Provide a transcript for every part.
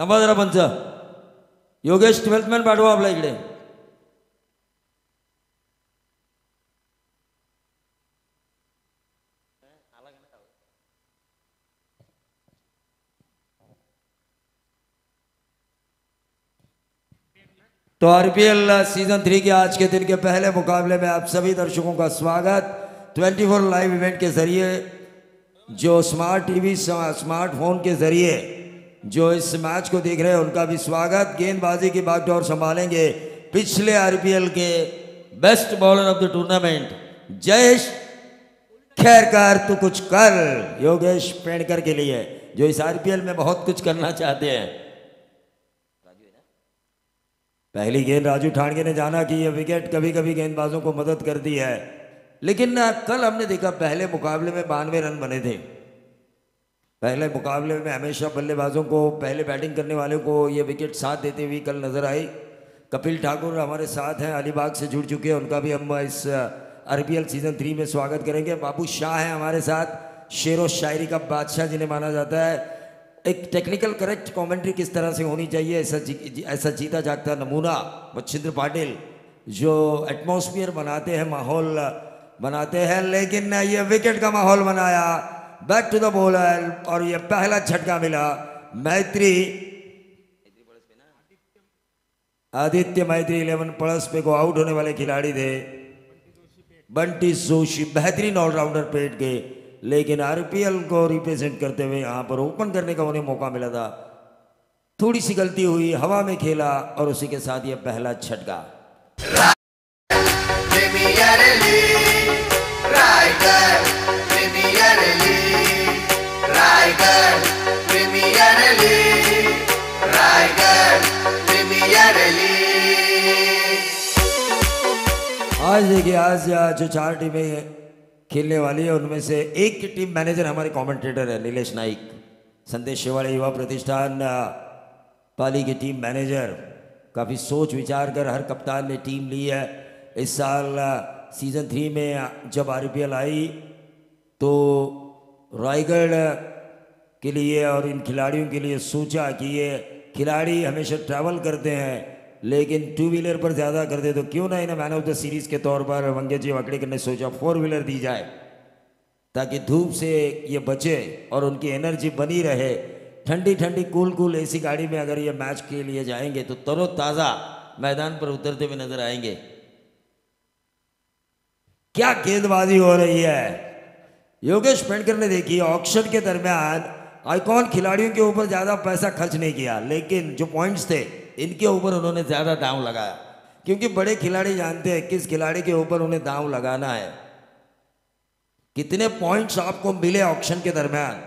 थांबा जरा पंच Yogesh twelfth man पाठवा आपल्या इकडे तो आरपीएल सीज़न थ्री के आज के दिन के पहले मुकाबले में आप सभी दर्शकों का स्वागत। 24 लाइव इवेंट के ज़रिए, जो स्मार्ट टीवी स्मार्टफ़ोन के ज़रिए जो इस मैच को देख रहे हैं, उनका भी स्वागत। गेंदबाजी की बागडोर संभालेंगे पिछले आरपीएल के best bowler of the tournament Jayesh Khairkar. तू कुछ कर, योगेश पेड़कर के लिए, जो इस आरपीएल में बहुत कुछ करना चाहते हैं। पहली गेंद राजू ठाणगे ने जाना कि यह विकेट कभी कभी गेंदबाजों को मदद करती है, लेकिन कल हमने देखा, पहले मुकाबले में बानवे रन बने थे। पहले मुकाबले में हमेशा बल्लेबाजों को पहले बैटिंग करने वाले को ये विकेट साथ देते हुए कल नज़र आई। कपिल ठाकुर हमारे साथ हैं अलीबाग से जुड़ चुके हैं उनका भी हम इस आरपीएल सीज़न थ्री में स्वागत करेंगे। बाबू शाह हैं हमारे साथ शेर व शायरी का बादशाह जिन्हें माना जाता है। एक टेक्निकल करेक्ट कमेंट्री किस तरह से होनी चाहिए ऐसा जी, ऐसा जीता जागता नमूना बच्छिंद्र पाटिल जो एटमॉस्फियर बनाते हैं माहौल बनाते हैं लेकिन ये विकेट का माहौल बनाया। बैक टू द बॉलर और ये पहला झटका मिला। मैत्री। आदित्य मैत्री इलेवन प्लस पे को आउट होने वाले खिलाड़ी थे। बंटी जोशी बेहतरीन ऑलराउंडर पेट के, लेकिन आरपीएल को रिप्रेजेंट करते हुए यहाँ पर ओपन करने का उन्हें मौका मिला था। थोड़ी सी गलती हुई, हवा में खेला, और उसी के साथ यह पहला छटका आज देखिए, आज जो चार टीमें खेलने वाली है, उनमें से एक की टीम मैनेजर हमारे कमेंटेटर है, नीलेश नाइक संदेश शिवाड़े युवा प्रतिष्ठान पाली की टीम मैनेजर काफ़ी सोच, विचार कर हर कप्तान ने टीम ली है। इस साल सीज़न थ्री में जब आर आई तो रायगढ़ के लिए और इन खिलाड़ियों के लिए सोचा कि ये खिलाड़ी हमेशा ट्रैवल करते हैं, लेकिन टू व्हीलर पर ज़्यादा कर दे तो क्यों ना इन्हें मैन ऑफ़ द सीरीज़ के तौर पर वंगे जी वाकड़ेकर ने सोचा फोर व्हीलर दी जाए, ताकि धूप से ये बचे और उनकी एनर्जी बनी रहे। ठंडी ठंडी कूल कूल ऐसी गाड़ी में अगर ये मैच के लिए जाएँगे तो तरो ताज़ा मैदान पर उतरते हुए नज़र आएँगे। क्या गेंदबाजी हो रही है? योगेश पेंडकर ने देखी ऑक्शन के दरमियान आइकॉन खिलाड़ियों के ऊपर ज़्यादा पैसा खर्च नहीं किया, लेकिन जो पॉइंट्स थे, इनके ऊपर उन्होंने ज़्यादा दाव लगाया। क्योंकि बड़े खिलाड़ी जानते हैं किस खिलाड़ी के ऊपर उन्हें दाव लगाना है। कितने पॉइंट्स आपको मिले ऑप्शन के दरमियान?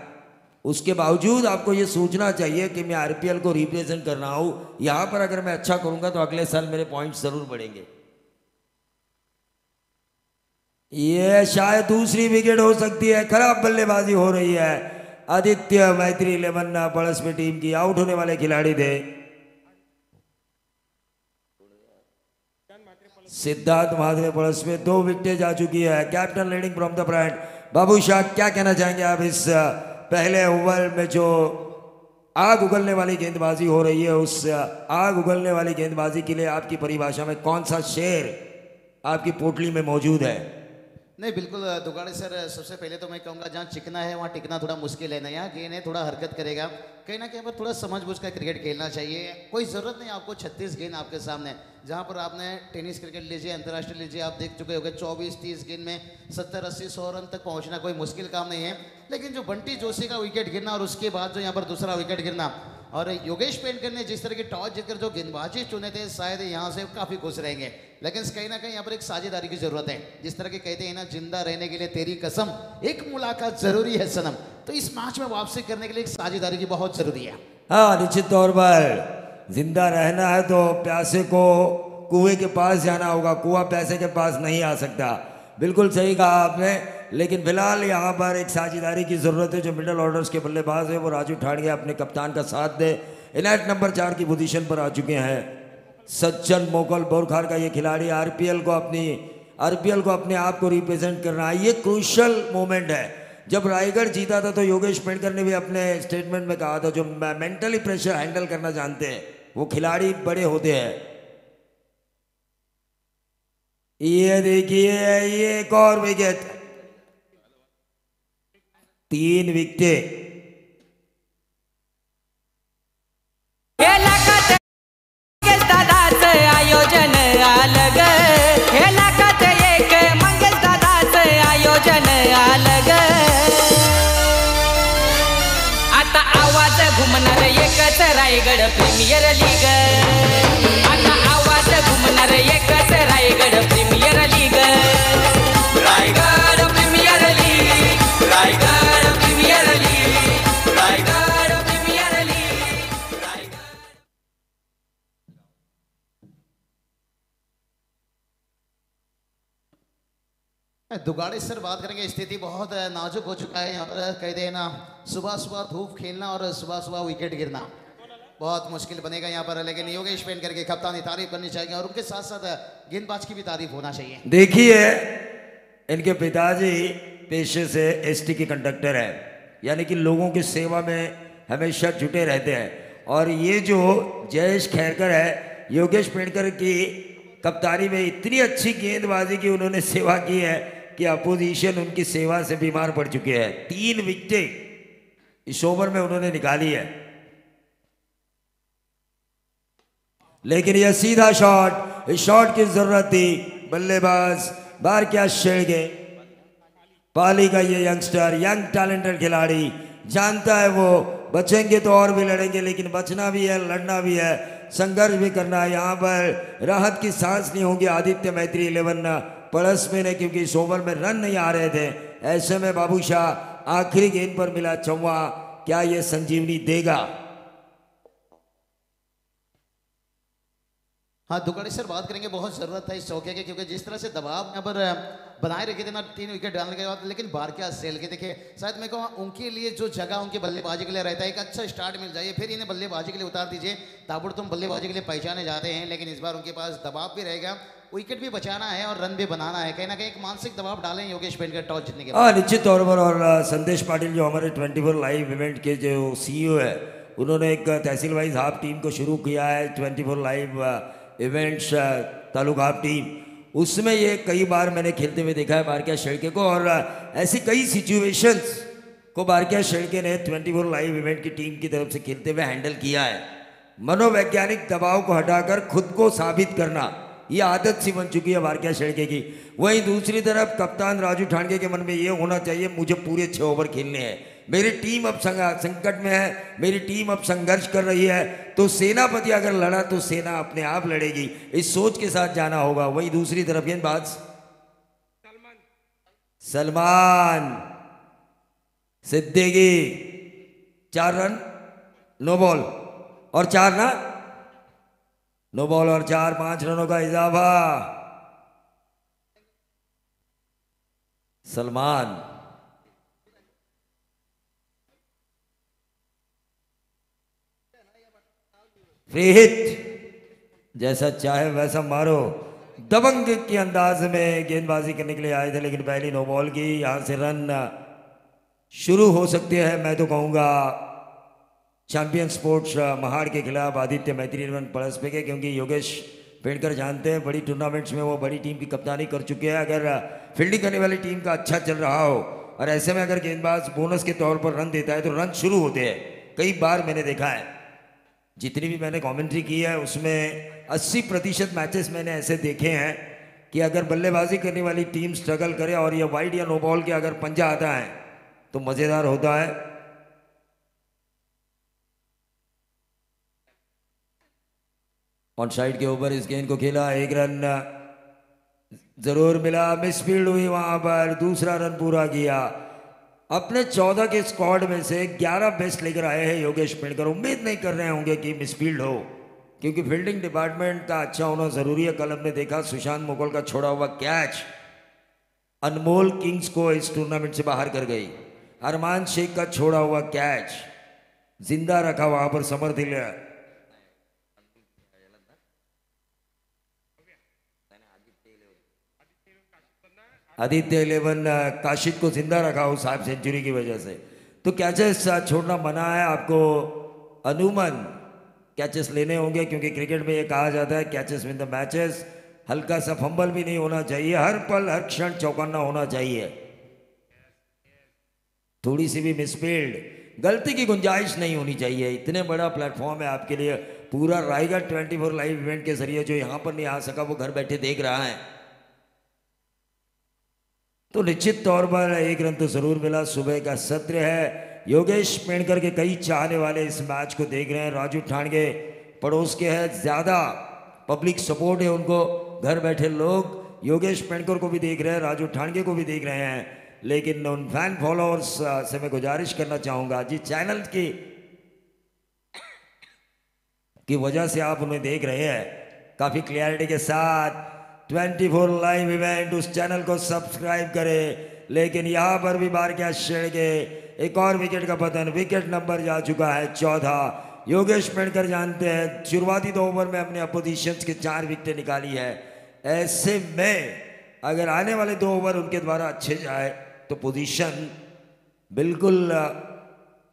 उसके बावजूद आपको ये सोचना चाहिए कि मैं आरपीएल को रिप्रेजेंट कर रहा हूँ। यहाँ पर अगर मैं अच्छा करूँगा तो अगले साल मेरे पॉइंट्स ज़रूर बढ़ेंगे। ये शायद दूसरी विकेट हो सकती है, खराब बल्लेबाजी हो रही है। आदित्य मैत्री इलेवन पड़स में टीम की आउट होने वाले खिलाड़ी थे। सिद्धार्थ महादेव पड़स में दो विकेटें जा चुकी है। Captain leading from the front Babu Shah, क्या कहना चाहेंगे आप इस पहले ओवर में जो आग उगलने वाली गेंदबाजी हो रही है, उस आग उगलने वाली गेंदबाजी के लिए आपकी परिभाषा में कौन सा शेर आपकी पोटली में मौजूद है? नहीं, बिल्कुल दुगाड़े सर सबसे पहले तो मैं कहूँगा, जहाँ चिकना है, वहाँ टिकना थोड़ा मुश्किल है ना, यहाँ गेंद है, थोड़ा हरकत करेगा। कहीं ना कहीं पर थोड़ा समझ बुझ कर क्रिकेट खेलना चाहिए। कोई ज़रूरत नहीं, आपको छत्तीस गेंद आपके सामने जहाँ पर आपने टेनिस क्रिकेट लीजिए, अंतर्राष्ट्रीय लीजिए, आप देख चुके होंगे, चौबीस तीस गेंद में सत्तर अस्सी सौ रन तक पहुँचना कोई मुश्किल काम नहीं है। लेकिन जो बंटी जोशी का विकेट गिरना और उसके बाद जो यहाँ पर दूसरा विकेट गिरना, और योगेश पेंटर ने जिस तरह की टॉस जीतकर जो गेंदबाजी चुने थे, शायद यहाँ से काफ़ी खुश रहेंगे। लेकिन कहीं ना कहीं यहाँ पर एक साझेदारी की ज़रूरत है। जिस तरह के कहते हैं ना, ज़िंदा रहने के लिए तेरी कसम, एक मुलाकात ज़रूरी है सनम। तो इस मैच में वापसी करने के लिए एक साझेदारी की बहुत ज़रूरी है। हाँ निश्चित तौर पर ज़िंदा रहना है तो प्यासे को कुएँ के पास जाना होगा। कुआ पैसे के पास नहीं आ सकता। बिल्कुल सही कहा आपने, लेकिन फ़िलहाल यहाँ पर एक साझेदारी की ज़रूरत है। जो मिडल ऑर्डर्स के बल्लेबाज है, वो राजू ठाड़िया अपने कप्तान का साथ दे। इनायत नंबर चार की पोजीशन पर आ चुके हैं। सज्जन मोगल बोरखार का ये खिलाड़ी आरपीएल को अपनी, आरपीएल को अपने आप को रिप्रेजेंट कर रहा है ये क्रूशल मोमेंट है। जब रायगढ़ जीता था तो योगेश पेड़कर ने भी अपने स्टेटमेंट में कहा था, जो मेंटली प्रेशर हैंडल करना जानते हैं, वो खिलाड़ी बड़े होते हैं। ये देखिए, ये एक और विकेट तीन विकेट आयोजन आलं ग हे लाखात एक मंगेश दादाचं आयोजन आलं ग आता आवाज घुमणार एकच Raigad premier league. Dugade sir बात करेंगे, स्थिति बहुत नाजुक हो चुका है यहाँ पर कह देना, सुबह सुबह धूप खेलना और सुबह सुबह विकेट गिरना। बहुत मुश्किल बनेगा यहाँ पर, लेकिन योगेश पेन करके कप्तानी तारीफ़ करनी चाहिए और उनके साथ साथ गेंदबाज की भी तारीफ़ होना चाहिए। देखिए, इनके पिताजी पेशे से एसटी के कंडक्टर है, यानी कि लोगों की सेवा में हमेशा जुटे रहते हैं। और ये जो जयेश खैरकर है, योगेश पेड़कर की कप्तानी में इतनी अच्छी गेंदबाजी की उन्होंने सेवा की है कि अपोजिशन उनकी सेवा से बीमार पड़ चुके हैं। तीन विकेट इस ओवर में उन्होंने निकाली है। लेकिन यह सीधा शॉट इस शॉट की ज़रूरत थी। बल्लेबाज बार क्या शेड़गे पाली का ये यंगस्टर यंग टैलेंटेड खिलाड़ी, जानता है वो, बचेंगे तो और भी लड़ेंगे, लेकिन बचना भी है, लड़ना भी है। संघर्ष भी करना है। यहाँ पर राहत की सांस नहीं होगी आदित्य मैत्री इलेवन पड़स में ने क्योंकि इस ओवर में रन नहीं आ रहे थे। ऐसे में बाबू शाह आखिरी गेंद पर मिला चौवा। क्या ये संजीवनी देगा? हाँ दुगाड़ी सर, बात करेंगे, बहुत ज़रूरत है इस चौके की, क्योंकि जिस तरह से दबाव यहाँ पर बनाए रखे थे ना, तीन विकेट डालने के बाद, लेकिन बार क्या सेल के, देखिए, शायद मेरे को उनके लिए जो जगह, उनके बल्लेबाजी के लिए रहता है, एक अच्छा स्टार्ट मिल जाए, फिर इन्हें बल्लेबाजी के लिए उतार दीजिए। ताबड़ तुम बल्लेबाजी के लिए पहचाने जाते हैं, लेकिन इस बार उनके पास दबाव भी रहेगा। विकेट भी बचाना है और रन भी बनाना है। कहीं ना कहीं एक मानसिक दबाव डालें योगेश पेन का टॉस जीतने के हाँ निश्चित तौर पर और संदेश पाटिल जो हमारे 24 लाइव इवेंट के जो सीईओ है, उन्होंने एक तहसील वाइज हाफ़ टीम को शुरू किया है 24 live events taluka half team उसमें ये कई बार मैंने खेलते हुए देखा है बारकिया शेड़के को और ऐसी कई सिचुएशंस को बारकिया शेड़के ने 24 लाइव इवेंट की टीम की तरफ़ से खेलते हुए हैंडल किया है। मनोवैज्ञानिक दबाव को हटाकर खुद को साबित करना ये आदत सी बन चुकी है बारकिया शेड़के की। वहीं दूसरी तरफ़ कप्तान राजू ठाणगे के मन में ये होना चाहिए, मुझे पूरे छः ओवर खेलने हैं। मेरी टीम अब संकट में है, मेरी टीम अब संघर्ष कर रही है। तो सेनापति अगर लड़ा तो सेना अपने आप लड़ेगी। इस सोच के साथ जाना होगा। वहीं दूसरी तरफ़ गेंदबाज सलमान। सिद्दीकी। चार रन, नो बॉल। और चार ना नो बॉल और चार पाँच रनों का इजाफा। सलमान। Free hit. जैसा चाहे वैसा मारो। दबंग के अंदाज में गेंदबाजी करने के लिए आए थे, लेकिन पहली नो बॉल की यहाँ से रन शुरू हो सकते हैं, मैं तो कहूँगा। चैंपियन स्पोर्ट्स महाड़ के खिलाफ आदित्य मैत्री रन पड़स पे के क्योंकि योगेश पेड़कर जानते हैं बड़ी टूर्नामेंट्स में वो बड़ी टीम की कप्तानी कर चुके हैं अगर फील्डिंग करने वाली टीम का अच्छा चल रहा हो और ऐसे में अगर गेंदबाज बोनस के तौर पर रन देता है तो रन शुरू होते हैं कई बार मैंने देखा है जितनी भी मैंने कमेंट्री की है उसमें 80 प्रतिशत मैचेस मैंने ऐसे देखे हैं कि अगर बल्लेबाजी करने वाली टीम स्ट्रगल करे और ये वाइड या नो बॉल के अगर पंजा आता है तो मज़ेदार होता है। ऑन साइड के ऊपर इस गेंद को खेला एक रन। ज़रूर मिला, मिसफील्ड हुई वहाँ पर, दूसरा रन पूरा किया। अपने चौदह के स्क्वाड में से ग्यारह बेस्ट लेकर आए हैं योगेश पेड़कर। उम्मीद नहीं कर रहे होंगे कि मिसफील्ड हो, क्योंकि फील्डिंग डिपार्टमेंट का अच्छा होना ज़रूरी है। कल हमने देखा सुशांत मुगल का छोड़ा हुआ कैच। अनमोल किंग्स को इस टूर्नामेंट से बाहर कर गई। अरमान शेख का छोड़ा हुआ कैच। ज़िंदा रखा वहाँ पर समर्थिल आदित्य इलेवन काशिद को ज़िंदा रखा उस हाफ़ सेंचुरी की वजह से। तो कैचेस छोड़ना मना है आपको। अनुमन, कैचेस लेने होंगे क्योंकि क्रिकेट में ये कहा जाता है, कैचेस विन द मैचेस हल्का सा फंबल भी नहीं होना चाहिए, हर पल, हर क्षण चौकन्ना होना चाहिए। थोड़ी सी भी मिसफील्ड गलती की गुंजाइश नहीं होनी चाहिए। इतने बड़ा प्लेटफॉर्म है आपके लिए, पूरा रायगढ़ 24 लाइव इवेंट के ज़रिए जो यहाँ पर नहीं आ सका, वो घर बैठे देख रहा है। तो निश्चित तौर पर एक रन तो ज़रूर मिला। सुबह का सत्र है। योगेश पेणकर के कई चाहने वाले इस मैच को देख रहे हैं। राजू ठाणगे पड़ोस के हैं। ज़्यादा पब्लिक सपोर्ट है उनको। घर बैठे लोग योगेश पेणकर को भी देख रहे हैं। राजू ठाणगे को भी देख रहे हैं। लेकिन उन फ़ैन फॉलोअर्स से मैं गुजारिश करना चाहूँगा जी चैनल की की वजह से आप उन्हें देख रहे हैं। काफ़ी क्लियरिटी के साथ 24 लाइव इवेंट उस चैनल को सब्सक्राइब करें। लेकिन यहाँ पर भी बार क्या छेड़ के, एक और विकेट का पतन। विकेट नंबर जा चुका है चौदह योगेश पेणकर जानते हैं, शुरुआती दो ओवर में अपने अपोजिशन के चार विकेटें निकाली है। ऐसे में अगर आने वाले दो ओवर उनके द्वारा अच्छे जाए तो पोजीशन बिल्कुल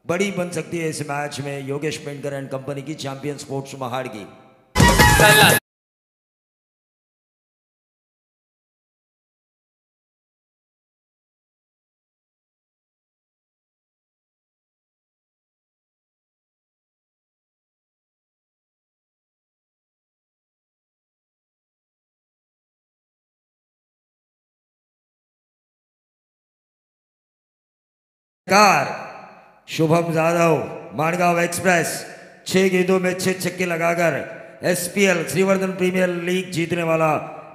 बड़ी बन सकती है इस मैच में योगेश पेंडकर एंड कंपनी की चैंपियन स्पोर्ट्स महाड़ की। कार शुभम जाधव, माणगांव एक्सप्रेस, छह गेंदों में छह छक्के लगाकर एसपीएल श्रीवर्धन प्रीमियर लीग जीतने वाला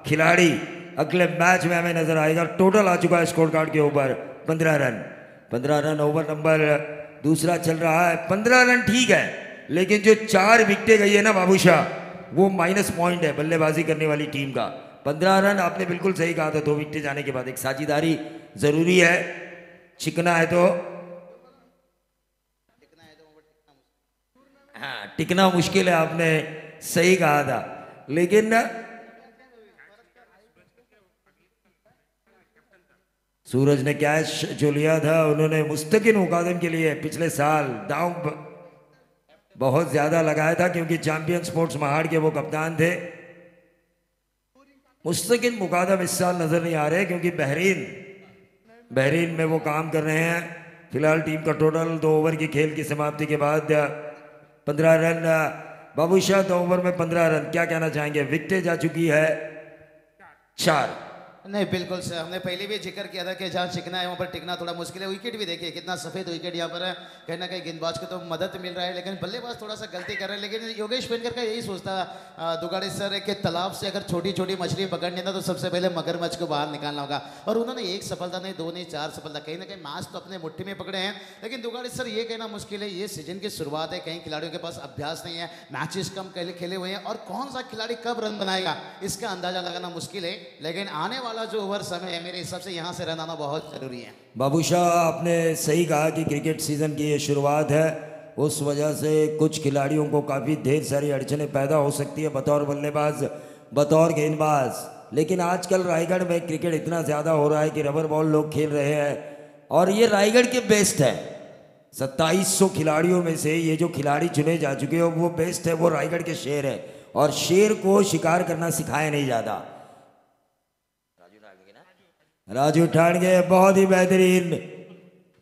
खिलाड़ी अगले मैच में हमें नज़र आएगा। टोटल आ चुका है स्कोर कार्ड के ऊपर, पंद्रह रन। पंद्रह रन ओवर नंबर दूसरा चल रहा है। पंद्रह रन ठीक है, लेकिन जो चार विकेटें गई है ना बाबूशाह वो माइनस पॉइंट है बल्लेबाजी करने वाली टीम का। पंद्रह रन आपने बिल्कुल सही कहा था, दो विकेटें जाने के बाद। एक साझेदारी ज़रूरी है। चिकना है तो? हाँ टिकना मुश्किल है, आपने सही कहा था। लेकिन सूरज ने कैच जो लिया था, उन्होंने मुस्तकिन मुकादम के लिए पिछले साल दाव बहुत ज़्यादा लगाया था, क्योंकि चैंपियन स्पोर्ट्स महाड़ के वो कप्तान थे। मुस्तकिन मुकादम इस साल नज़र नहीं आ रहे, क्योंकि बहरीन बहरीन में वो काम कर रहे हैं। फ़िलहाल टीम का टोटल दो ओवर की खेल की समाप्ति के बाद, पंद्रह रन, बाबू शाह दो ओवर में पंद्रह रन। क्या कहना चाहेंगे? विकटें जा चुकी है चार। नहीं, बिल्कुल सर। हमने पहले भी ज़िक्र किया था कि जहाँ चिकना है, वहाँ पर टिकना थोड़ा मुश्किल है। विकेट भी देखिए, कितना सफ़ेद विकेट यहाँ पर है। कहीं ना कहीं गेंदबाज को तो मदद मिल रहा है, लेकिन बल्लेबाज थोड़ा सा गलती कर रहे हैं। लेकिन योगेश पेनकर का यही सोचता दुगाड़ी सर है कि तालाब से अगर छोटी छोटी मछली पकड़नी ना तो सबसे पहले मगरमच्छ को बाहर निकालना होगा। और उन्होंने एक सफलता नहीं, दो नहीं, चार सफलता। कहीं ना कहीं मैच तो अपने मुठ्ठी में पकड़े हैं। लेकिन दुगाड़ी सर, ये कहना मुश्किल है, ये सीज़न की शुरुआत है। कहीं खिलाड़ियों के पास अभ्यास नहीं है मैचेस कम खेले हुए हैं। और कौन सा खिलाड़ी कब रन बनाएगा, इसका अंदाज़ा लगाना मुश्किल है। लेकिन आने वाला जो ओवर समय है, मेरे हिसाब से यहाँ से रन आना बहुत ज़रूरी है। बाबू शाह, आपने सही कहा कि क्रिकेट सीज़न की ये शुरुआत है। उस वजह से कुछ खिलाड़ियों को काफ़ी ढेर सारी अड़चने पैदा हो सकती है, बतौर बल्लेबाज, बतौर गेंदबाज। लेकिन आजकल रायगढ़ में क्रिकेट इतना ज़्यादा हो रहा है कि रबर बॉल लोग खेल रहे हैं, और ये रायगढ़ के बेस्ट है। 2700 खिलाड़ियों में से ये जो खिलाड़ी चुने जा चुके हैं, वो बेस्ट है, वो रायगढ़ के शेर है। और शेर को शिकार करना सिखाया नहीं जाता। राजू ठाणगे, बहुत ही बेहतरीन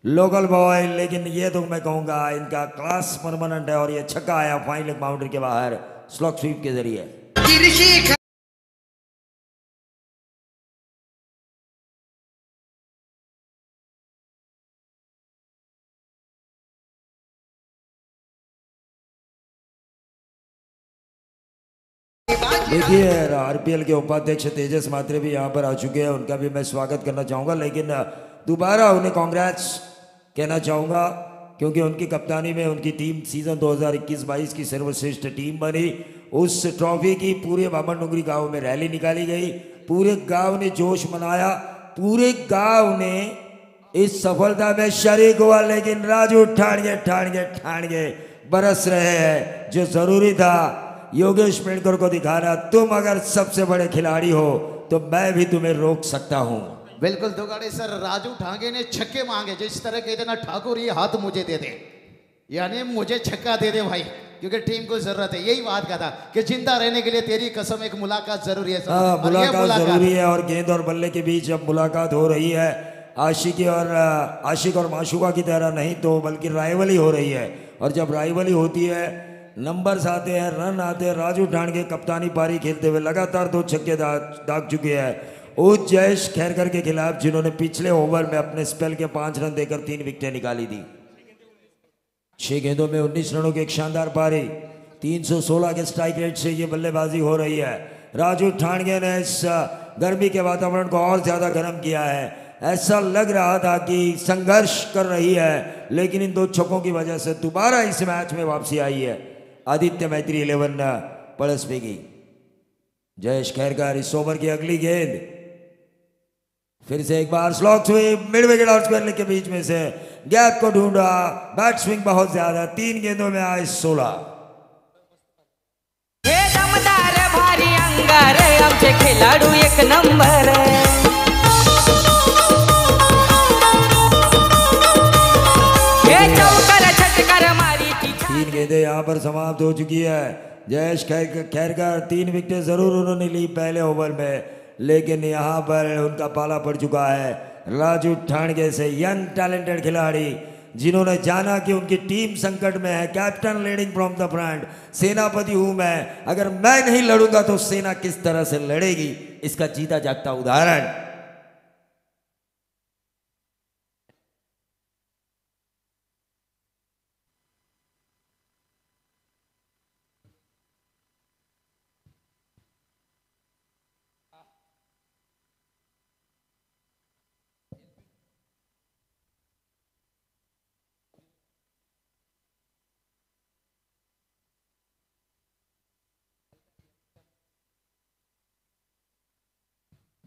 लोकल बॉय लेकिन ये तो मैं कहूँगा, इनका क्लास परमानेंट है और ये छक्का आया फाइनल बाउंड्री के बाहर स्लॉक स्वीप के ज़रिए। देखिए आरपीएल के उपाध्यक्ष तेजस मात्रे भी यहाँ पर आ चुके हैं उनका भी मैं स्वागत करना चाहूँगा लेकिन दोबारा उन्हें कांग्रेस कहना चाहूँगा क्योंकि उनकी कप्तानी में उनकी टीम सीज़न 2021-22 की सर्वश्रेष्ठ टीम बनी उस ट्रॉफी की पूरे बामन डुंगरी गाँव में रैली निकाली गई पूरे गाँव ने जोश मनाया पूरे गाँव ने इस सफलता में शरीक हुआ लेकिन राजू ठाणगे ठाणगे ठाणगे बरस रहे हैं जो ज़रूरी था योगेश पेड़कर को दिखा दिखाना तुम अगर सबसे बड़े खिलाड़ी हो तो मैं भी तुम्हें रोक सकता हूँ। बिल्कुल दुगाड़े सर राजू ठांगे ने छक्के मांगे जिस तरह कहते ना ठाकुर ये हाथ मुझे दे दे। यानी मुझे छक्का दे दे भाई क्योंकि टीम को ज़रूरत है। यही बात का था कि ज़िंदा रहने के लिए तेरी कसम एक मुलाकात ज़रूरी है हाँ और ये मुलाकात ज़रूरी है और गेंद और बल्ले के बीच अब मुलाकात हो रही है। आशिकी और आशिक और माशुका की तरह नहीं तो बल्कि राइवली हो रही है। और जब राइवली होती है नंबर्स आते हैं, रन आते हैं, राजू ठाणगे कप्तानी पारी खेलते हुए लगातार दो छक्के दाग चुके हैं। उस जयेश खैरकर के खिलाफ जिन्होंने पिछले ओवर में अपने स्पेल के पाँच रन देकर तीन विकेटें निकाली थी। छह गेंदों में 19 रनों की एक शानदार पारी। 316 के स्ट्राइक रेट से ये बल्लेबाजी हो रही है। राजू ठाणगे ने इस गर्मी के वातावरण को और ज़्यादा गर्म किया है। ऐसा लग रहा था कि संघर्ष कर रही है, लेकिन इन दो छक्कों की वजह से दोबारा इस मैच में वापसी आई है। आदित्य मैत्री इलेवन पड़सपे की जयेश खैरकर इस ओवर की अगली गेंद। फिर से एक बार स्लॉक हुई मिड विकेट स्क्वायर लेग के बीच में से गैप को ढूंढा। बैट स्विंग बहुत ज़्यादा, तीन गेंदों में आए सोलह। खेळाडू एक नंबर हे। तीन गेंदें यहाँ पर समाप्त हो चुकी है। जयेश खैरकर तीन विकेटें ज़रूर उन्होंने ली पहले ओवर में, लेकिन यहाँ पर उनका पाला पड़ चुका है। राजू ठाणगे से यंग टैलेंटेड खिलाड़ी, जिन्होंने जाना कि उनकी टीम संकट में है। Captain leading from the front, सेनापति हूँ मैं। अगर मैं नहीं लड़ूँगा तो सेना किस तरह से लड़ेगी? इसका जीता जागता उदाहरण।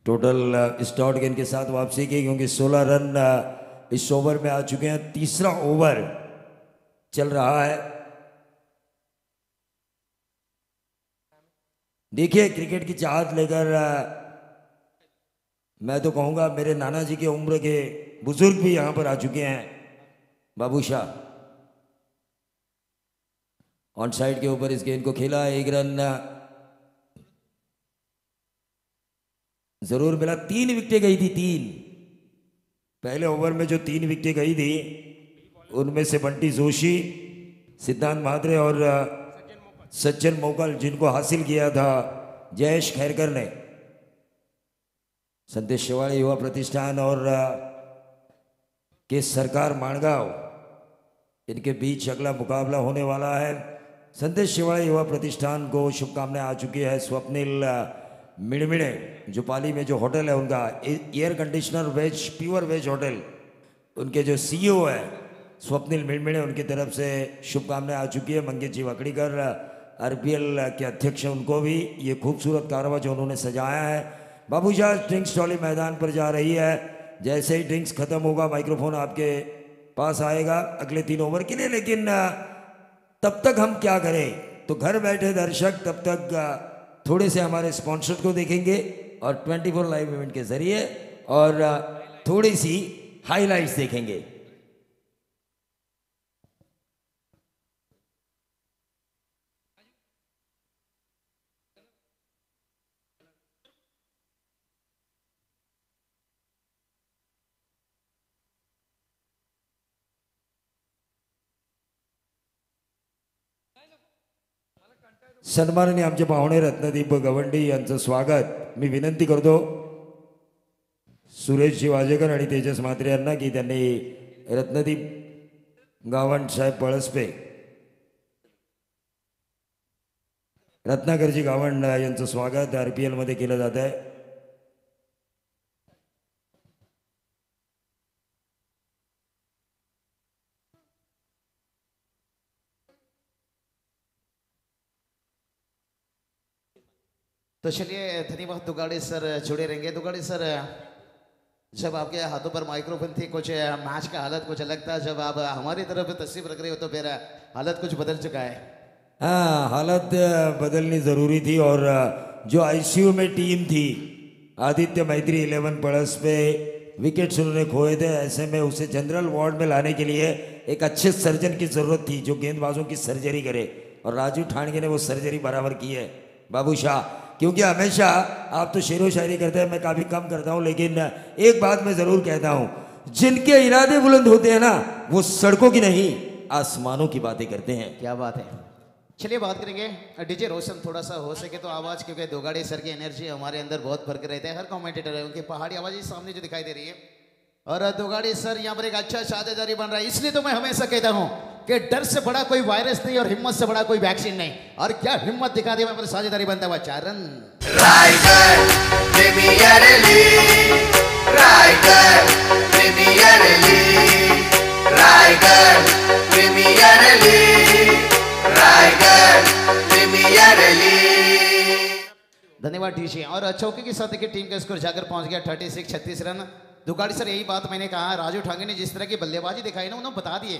टोटल स्टॉट गेंद के साथ वापसी की क्योंकि 16 रन इस ओवर में आ चुके हैं। तीसरा ओवर चल रहा है। देखिए क्रिकेट की चाहत लेकर मैं तो कहूँगा मेरे नाना जी के उम्र के बुज़ुर्ग भी यहाँ पर आ चुके हैं। बाबू शाह ऑन साइड के ऊपर इस गेंद को खेला। एक रन अ, ज़रूर मिला, तीन विकेटें गई थी, तीन। पहले ओवर में जो तीन विकेटें गई थी, उनमें से बंटी जोशी, सिद्धांत महाद्रे और सज्जन मोगल, जिनको हासिल किया था जयेश खैरकर ने। संदेश शिवाड़ी युवा प्रतिष्ठान और के सरकार माणगांव, इनके बीच अगला मुकाबला होने वाला है। संदेश शिवाड़ी युवा प्रतिष्ठान को शुभकामनाएँ आ चुकी है। स्वप्निल मिड़मिड़े, जो पाली में जो होटल है, उनका air conditioner veg pure veg hotel उनके जो सीईओ है, स्वप्निल मिड़मिड़े, उनकी तरफ़ से शुभकामनाएँ आ चुकी है। मंगेश जी वकड़ीकर आरपीएल के अध्यक्ष उनको भी। ये खूबसूरत कारवा जो उन्होंने सजाया है। बाबू शाह ड्रिंक्स ट्रॉली मैदान पर जा रही है। जैसे ही ड्रिंक्स खत्म होगा माइक्रोफोन आपके पास आएगा। अगले तीन ओवर के लिए, लेकिन, तब तक हम क्या करें? तो घर बैठे दर्शक, तब तक थोड़े से हमारे स्पॉन्सर को देखेंगे और 24 फोर लाइव इवेंट के ज़रिए और थोड़ी सी हाइलाइट्स देखेंगे। सन्माननीय आमचे पाहुणे रत्नदीप गवंडी यांचं स्वागत. मी विनंती करतो सुरेश वाजेकर आणि तेजस म्हात्रे यांना की त्यांनी रत्नदीप गावंड साहेब पळसपे रत्नाकरजी गावंड यांचं स्वागत आर पी एलमध्ये केलं जात आहे. तो चलिए धन्यवाद दुगाड़ी सर जुड़े रहेंगे। दुगाड़ी सर, जब आपके हाथों पर माइक्रोफोन थी, कुछ मैच का हालत कुछ अलग था, जब आप हमारी तरफ़ तस्वीर रख रहे हो तो फिर हालत कुछ बदल चुका है। हाँ हालत बदलनी ज़रूरी थी और जो आईसीयू में टीम थी, आदित्य मैत्री इलेवन प्लस पे विकेट्स उन्होंने खोए थे, ऐसे में उसे जनरल वार्ड में लाने के लिए एक अच्छे सर्जन की ज़रूरत थी, जो गेंदबाजों की सर्जरी करे। और राजू ठाणगे ने वो सर्जरी बराबर की है। बाबू शाह क्योंकि हमेशा आप तो शेर व शायरी करते हैं, मैं काफ़ी कम करता हूँ, लेकिन एक बात मैं ज़रूर कहता हूँ, जिनके इरादे बुलंद होते हैं ना, वो सड़कों की नहीं, आसमानों की बातें करते हैं। क्या बात है। चलिए बात करेंगे। डीजे रोशन थोड़ा सा हो सके तो आवाज़, क्योंकि दोगाड़े सर की एनर्जी हमारे अंदर बहुत भर के रहते हैं। हर कॉमेंटेटर है, उनकी पहाड़ी आवाज़ सामने जो दिखाई दे रही है। और दुगाड़ी सर यहाँ पर एक अच्छा साझेदारी बन रहा है। इसलिए तो मैं हमेशा कहता हूँ कि डर से बड़ा कोई वायरस नहीं और हिम्मत से बड़ा कोई वैक्सीन नहीं। और क्या हिम्मत दिखा दी मैं साझेदारी बनता हुआ? चारण. धन्यवाद डीजे। और चौके के साथ की टीम का स्कोर जाकर पहुँच गया थर्टी सिक्स छत्तीस रन। दुगाड़ी सर, यही बात मैंने कहा, राजू ठांगे ने जिस तरह की बल्लेबाजी दिखाई ना, उन्होंने बता दिए।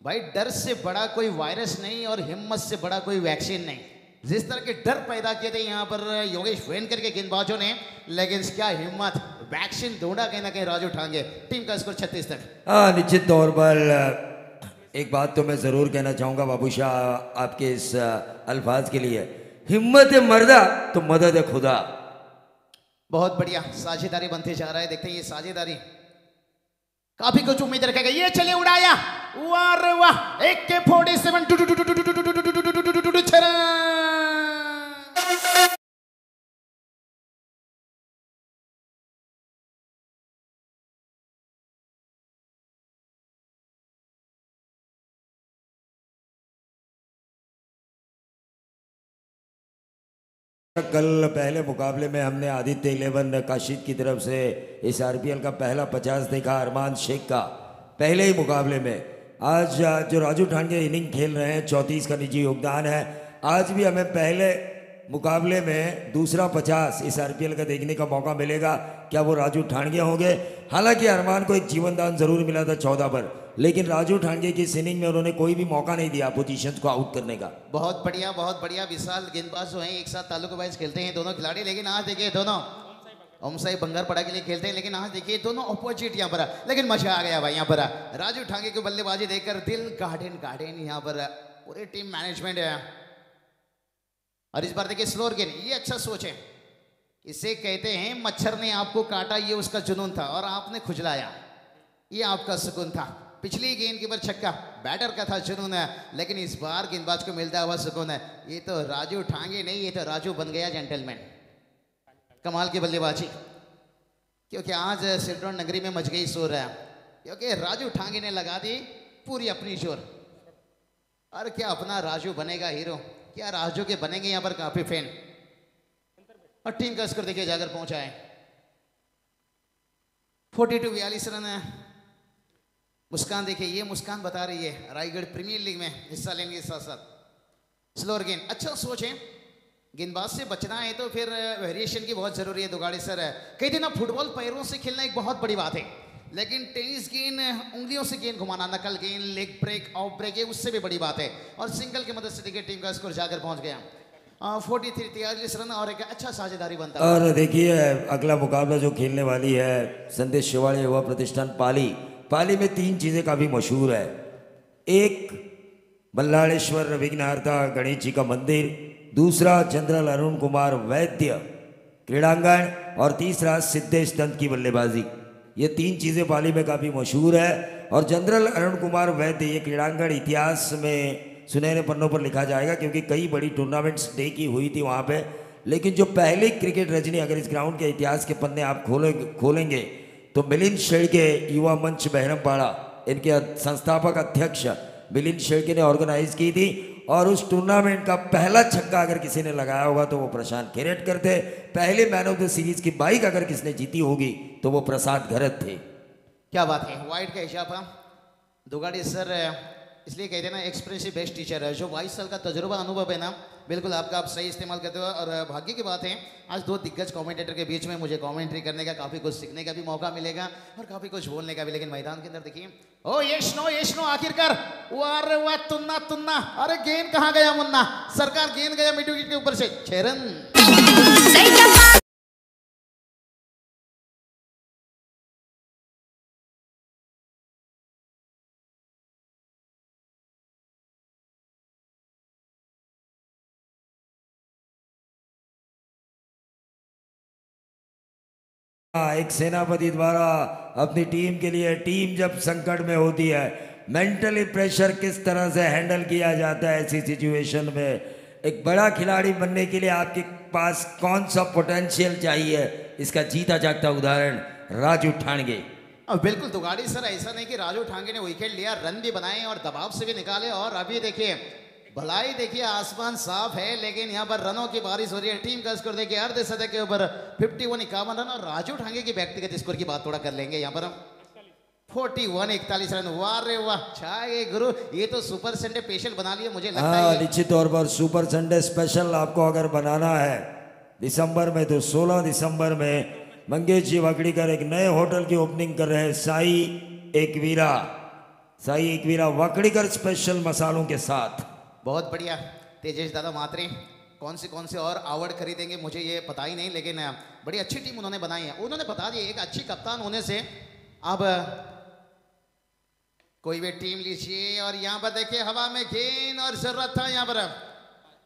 भाई, डर से बड़ा कोई वायरस नहीं और हिम्मत से बड़ा कोई वैक्सीन नहीं। जिस तरह के डर पैदा किए थे यहाँ पर योगेश वेनकर के गेंदबाजों ने, लेकिन क्या हिम्मत, वैक्सीन ढूंढा कहीं ना कहीं राजू ठांगे टीम का स्कोर छत्तीस तक। हाँ निश्चित तौर पर, एक बात तो मैं ज़रूर कहना चाहूँगा बाबू शाह आपके इस अल्फाज के लिए। हिम्मत मर्दा तो मदद खुदा। बहुत बढ़िया साझेदारी बनते जा रहा है देखते हैं ये साझेदारी काफ़ी कुछ उम्मीद रखेगा ये चले उड़ाया वाह वाह एक के फोर्टी सेवन कल पहले मुकाबले में हमने आदित्य इलेवन काशिद की तरफ़ से इस आरपीएल का पहला पचास देखा, अरमान शेख का पहले ही मुकाबले में। आज जो राजू ठांडे इनिंग खेल रहे हैं, चौंतीस का निजी योगदान है। आज भी हमें पहले मुकाबले में दूसरा पचास इस आरपीएल का देखने का मौका मिलेगा। क्या वो राजू ठाणगे होंगे? हालाँकि अरमान को एक जीवन दान ज़रूर मिला था चौदह पर, लेकिन राजू ठाणगे की इस इनिंग में उन्होंने कोई भी मौका नहीं दिया पोजीशन को आउट करने का। बहुत बढ़िया बहुत बढ़िया, विशाल गेंदबाज जो हैं, एक साथ ताल्लुक वाइज खेलते हैं दोनों खिलाड़ी, लेकिन आज देखिए दोनों ओम साई बंगारपड़ा के लिए खेलते हैं, लेकिन आज देखिए दोनों अपोजिट यहाँ पर लेकिन मज़ा आ गया भाई यहाँ पर राजू ठांगे की बल्लेबाजी देखकर दिल गार्डन गार्डन यहाँ पर पूरी टीम मैनेजमेंट है। और इस बार देखिए स्लोर गेंद ये अच्छा सोच है। इसे कहते हैं, मच्छर ने आपको काटा, ये उसका जुनून था और आपने खुजलाया। ये आपका सुकून था। पिछली गेंद के ऊपर छक्का बैटर का था, जुनून है। लेकिन इस बार गेंदबाज को मिलता हुआ सुकून है। ये तो राजू ठांगे नहीं, ये तो राजू बन गया जेंटलमैन कमाल की बल्लेबाजी। क्योंकि आज सिल्ड्रन नगरी में मच गई शोर है। क्योंकि राजू ठांगे ने लगा दी पूरी अपनी शोर। और क्या अपना राजू बनेगा हीरो? क्या राजू के बनेंगे यहाँ पर काफ़ी फ़ैन और टीम का स्कोर देखिए, जाकर पहुँचा है फोर्टी टू बयालीस रन है। मुस्कान देखिए, ये मुस्कान बता रही है, रायगढ़ प्रीमियर लीग में हिस्सा लेंगे साथ साथ स्लोअर गेंद अच्छा सोच गेंदबाज से बचना है तो फिर वेरिएशन की बहुत ज़रूरी है दुगाड़ी सर है। कई दिन फुटबॉल पैरों से खेलना एक बहुत बड़ी बात है। लेकिन टेनिस गेंद, उंगलियों से गेंद घुमाना, नकल गेंद, लेग ब्रेक ऑफ़ ब्रेक है उससे भी बड़ी बात है। और सिंगल की मदद से देखिए टीम का स्कोर जाकर पहुँच गया। फोर्टी थ्री तियालीस रन और एक अच्छा साझेदारी बनता और देखिए, अगला मुकाबला जो खेलने वाली है, संदेश शिवाड़ी युवा प्रतिष्ठान पाली। पाली में तीन चीज़ें काफ़ी मशहूर है। एक बल्लाड़ेश्वर विघ्नहर्ता गणेश जी का मंदिर। दूसरा, जनरल अरुण कुमार वैद्य क्रीड़ांगण। और तीसरा, सिद्धेश दंत की बल्लेबाजी। ये तीन चीज़ें पाली में काफ़ी मशहूर है। और जनरल अरुण कुमार वैद्य, ये क्रीड़ांगण इतिहास में सुनहरे पन्नों पर लिखा जाएगा, क्योंकि कई बड़ी टूर्नामेंट्स डे की हुई थी वहाँ पे। लेकिन जो पहली क्रिकेट रजनी, अगर इस ग्राउंड के इतिहास के पन्ने आप खोले, खोलेंगे तो मिलिंद शेड़के युवा मंच बहरमपाड़ा, इनके संस्थापक अध्यक्ष मिलिंद शेड़के ने ऑर्गेनाइज की थी। और उस टूर्नामेंट का पहला छक्का अगर किसी ने लगाया होगा तो वो प्रशांत खेरेट थे पहले मैन ऑफ़ द सीरीज़ की बाइक अगर किसने जीती होगी तो वो प्रसाद घरत थे। क्या बात है? वाइट का है दुगाड़ी सर इसलिए कहते हैं ना एक्सपीरियंस बेस्ट टीचर है। जो बाईस साल का तजुर्बा अनुभव है ना, बिल्कुल आपका आप सही इस्तेमाल करते हो। और भाग्य की बात है, आज दो दिग्गज कमेंटेटर के बीच में मुझे कमेंट्री करने का काफ़ी कुछ सीखने का भी मौका मिलेगा और काफ़ी कुछ बोलने का भी। लेकिन मैदान के अंदर देखिए, ओ, यश नो यश नो, आखिरकार। अरे वाह तुन्ना तुन्ना। अरे गेंद कहाँ गया मुन्ना? सरकार गेंद गया विकेट के ऊपर से। छेरन एक सेनापति द्वारा अपनी टीम के लिए, टीम जब संकट में होती है मेंटली प्रेशर किस तरह से हैंडल किया जाता है ऐसी सिचुएशन में? एक बड़ा खिलाड़ी बनने के लिए आपके पास कौन सा पोटेंशियल चाहिए? इसका जीता जागता उदाहरण राजू ठाणगे। अब बिल्कुल दुगाड़ी सर, ऐसा नहीं कि राजू ठांगे ने विकेट लिया, रन भी बनाए और दबाव से भी निकाले और अभी देखिए भलाई देखिए आसमान साफ़ है लेकिन यहाँ पर रनों की बारिश हो रही है। टीम का स्कोर देखिए अर्ध शतक के ऊपर 51 इक्यावन रन और राजू ठांगे की व्यक्तिगत स्कोर की बात थोड़ा कर लेंगे। यहाँ पर हम 41 इकतालीस रन। वाह रे वाह छाए गुरु ये तो सुपर संडे स्पेशल बना लिए मुझे लगता हाँ है निश्चित तौर पर सुपर संडे स्पेशल आपको अगर बनाना है दिसंबर में तो 16 दिसंबर में मंगेश जी वाकड़ीकर एक नए होटल की ओपनिंग कर रहे हैं साई एकवीरा। साई एकवीरा वाकड़ीकर स्पेशल मसालों के साथ। बहुत बढ़िया। तेजेश दादा मात्रे कौन सी कौन सी और अवार्ड खरीदेंगे, मुझे ये पता ही नहीं, लेकिन बड़ी अच्छी टीम उन्होंने बनाई है। उन्होंने बता दिया, एक अच्छी कप्तान होने से। अब, कोई भी टीम लीजिए, और यहाँ पर देखिए, हवा में गेंद और ज़रूरत था यहाँ पर।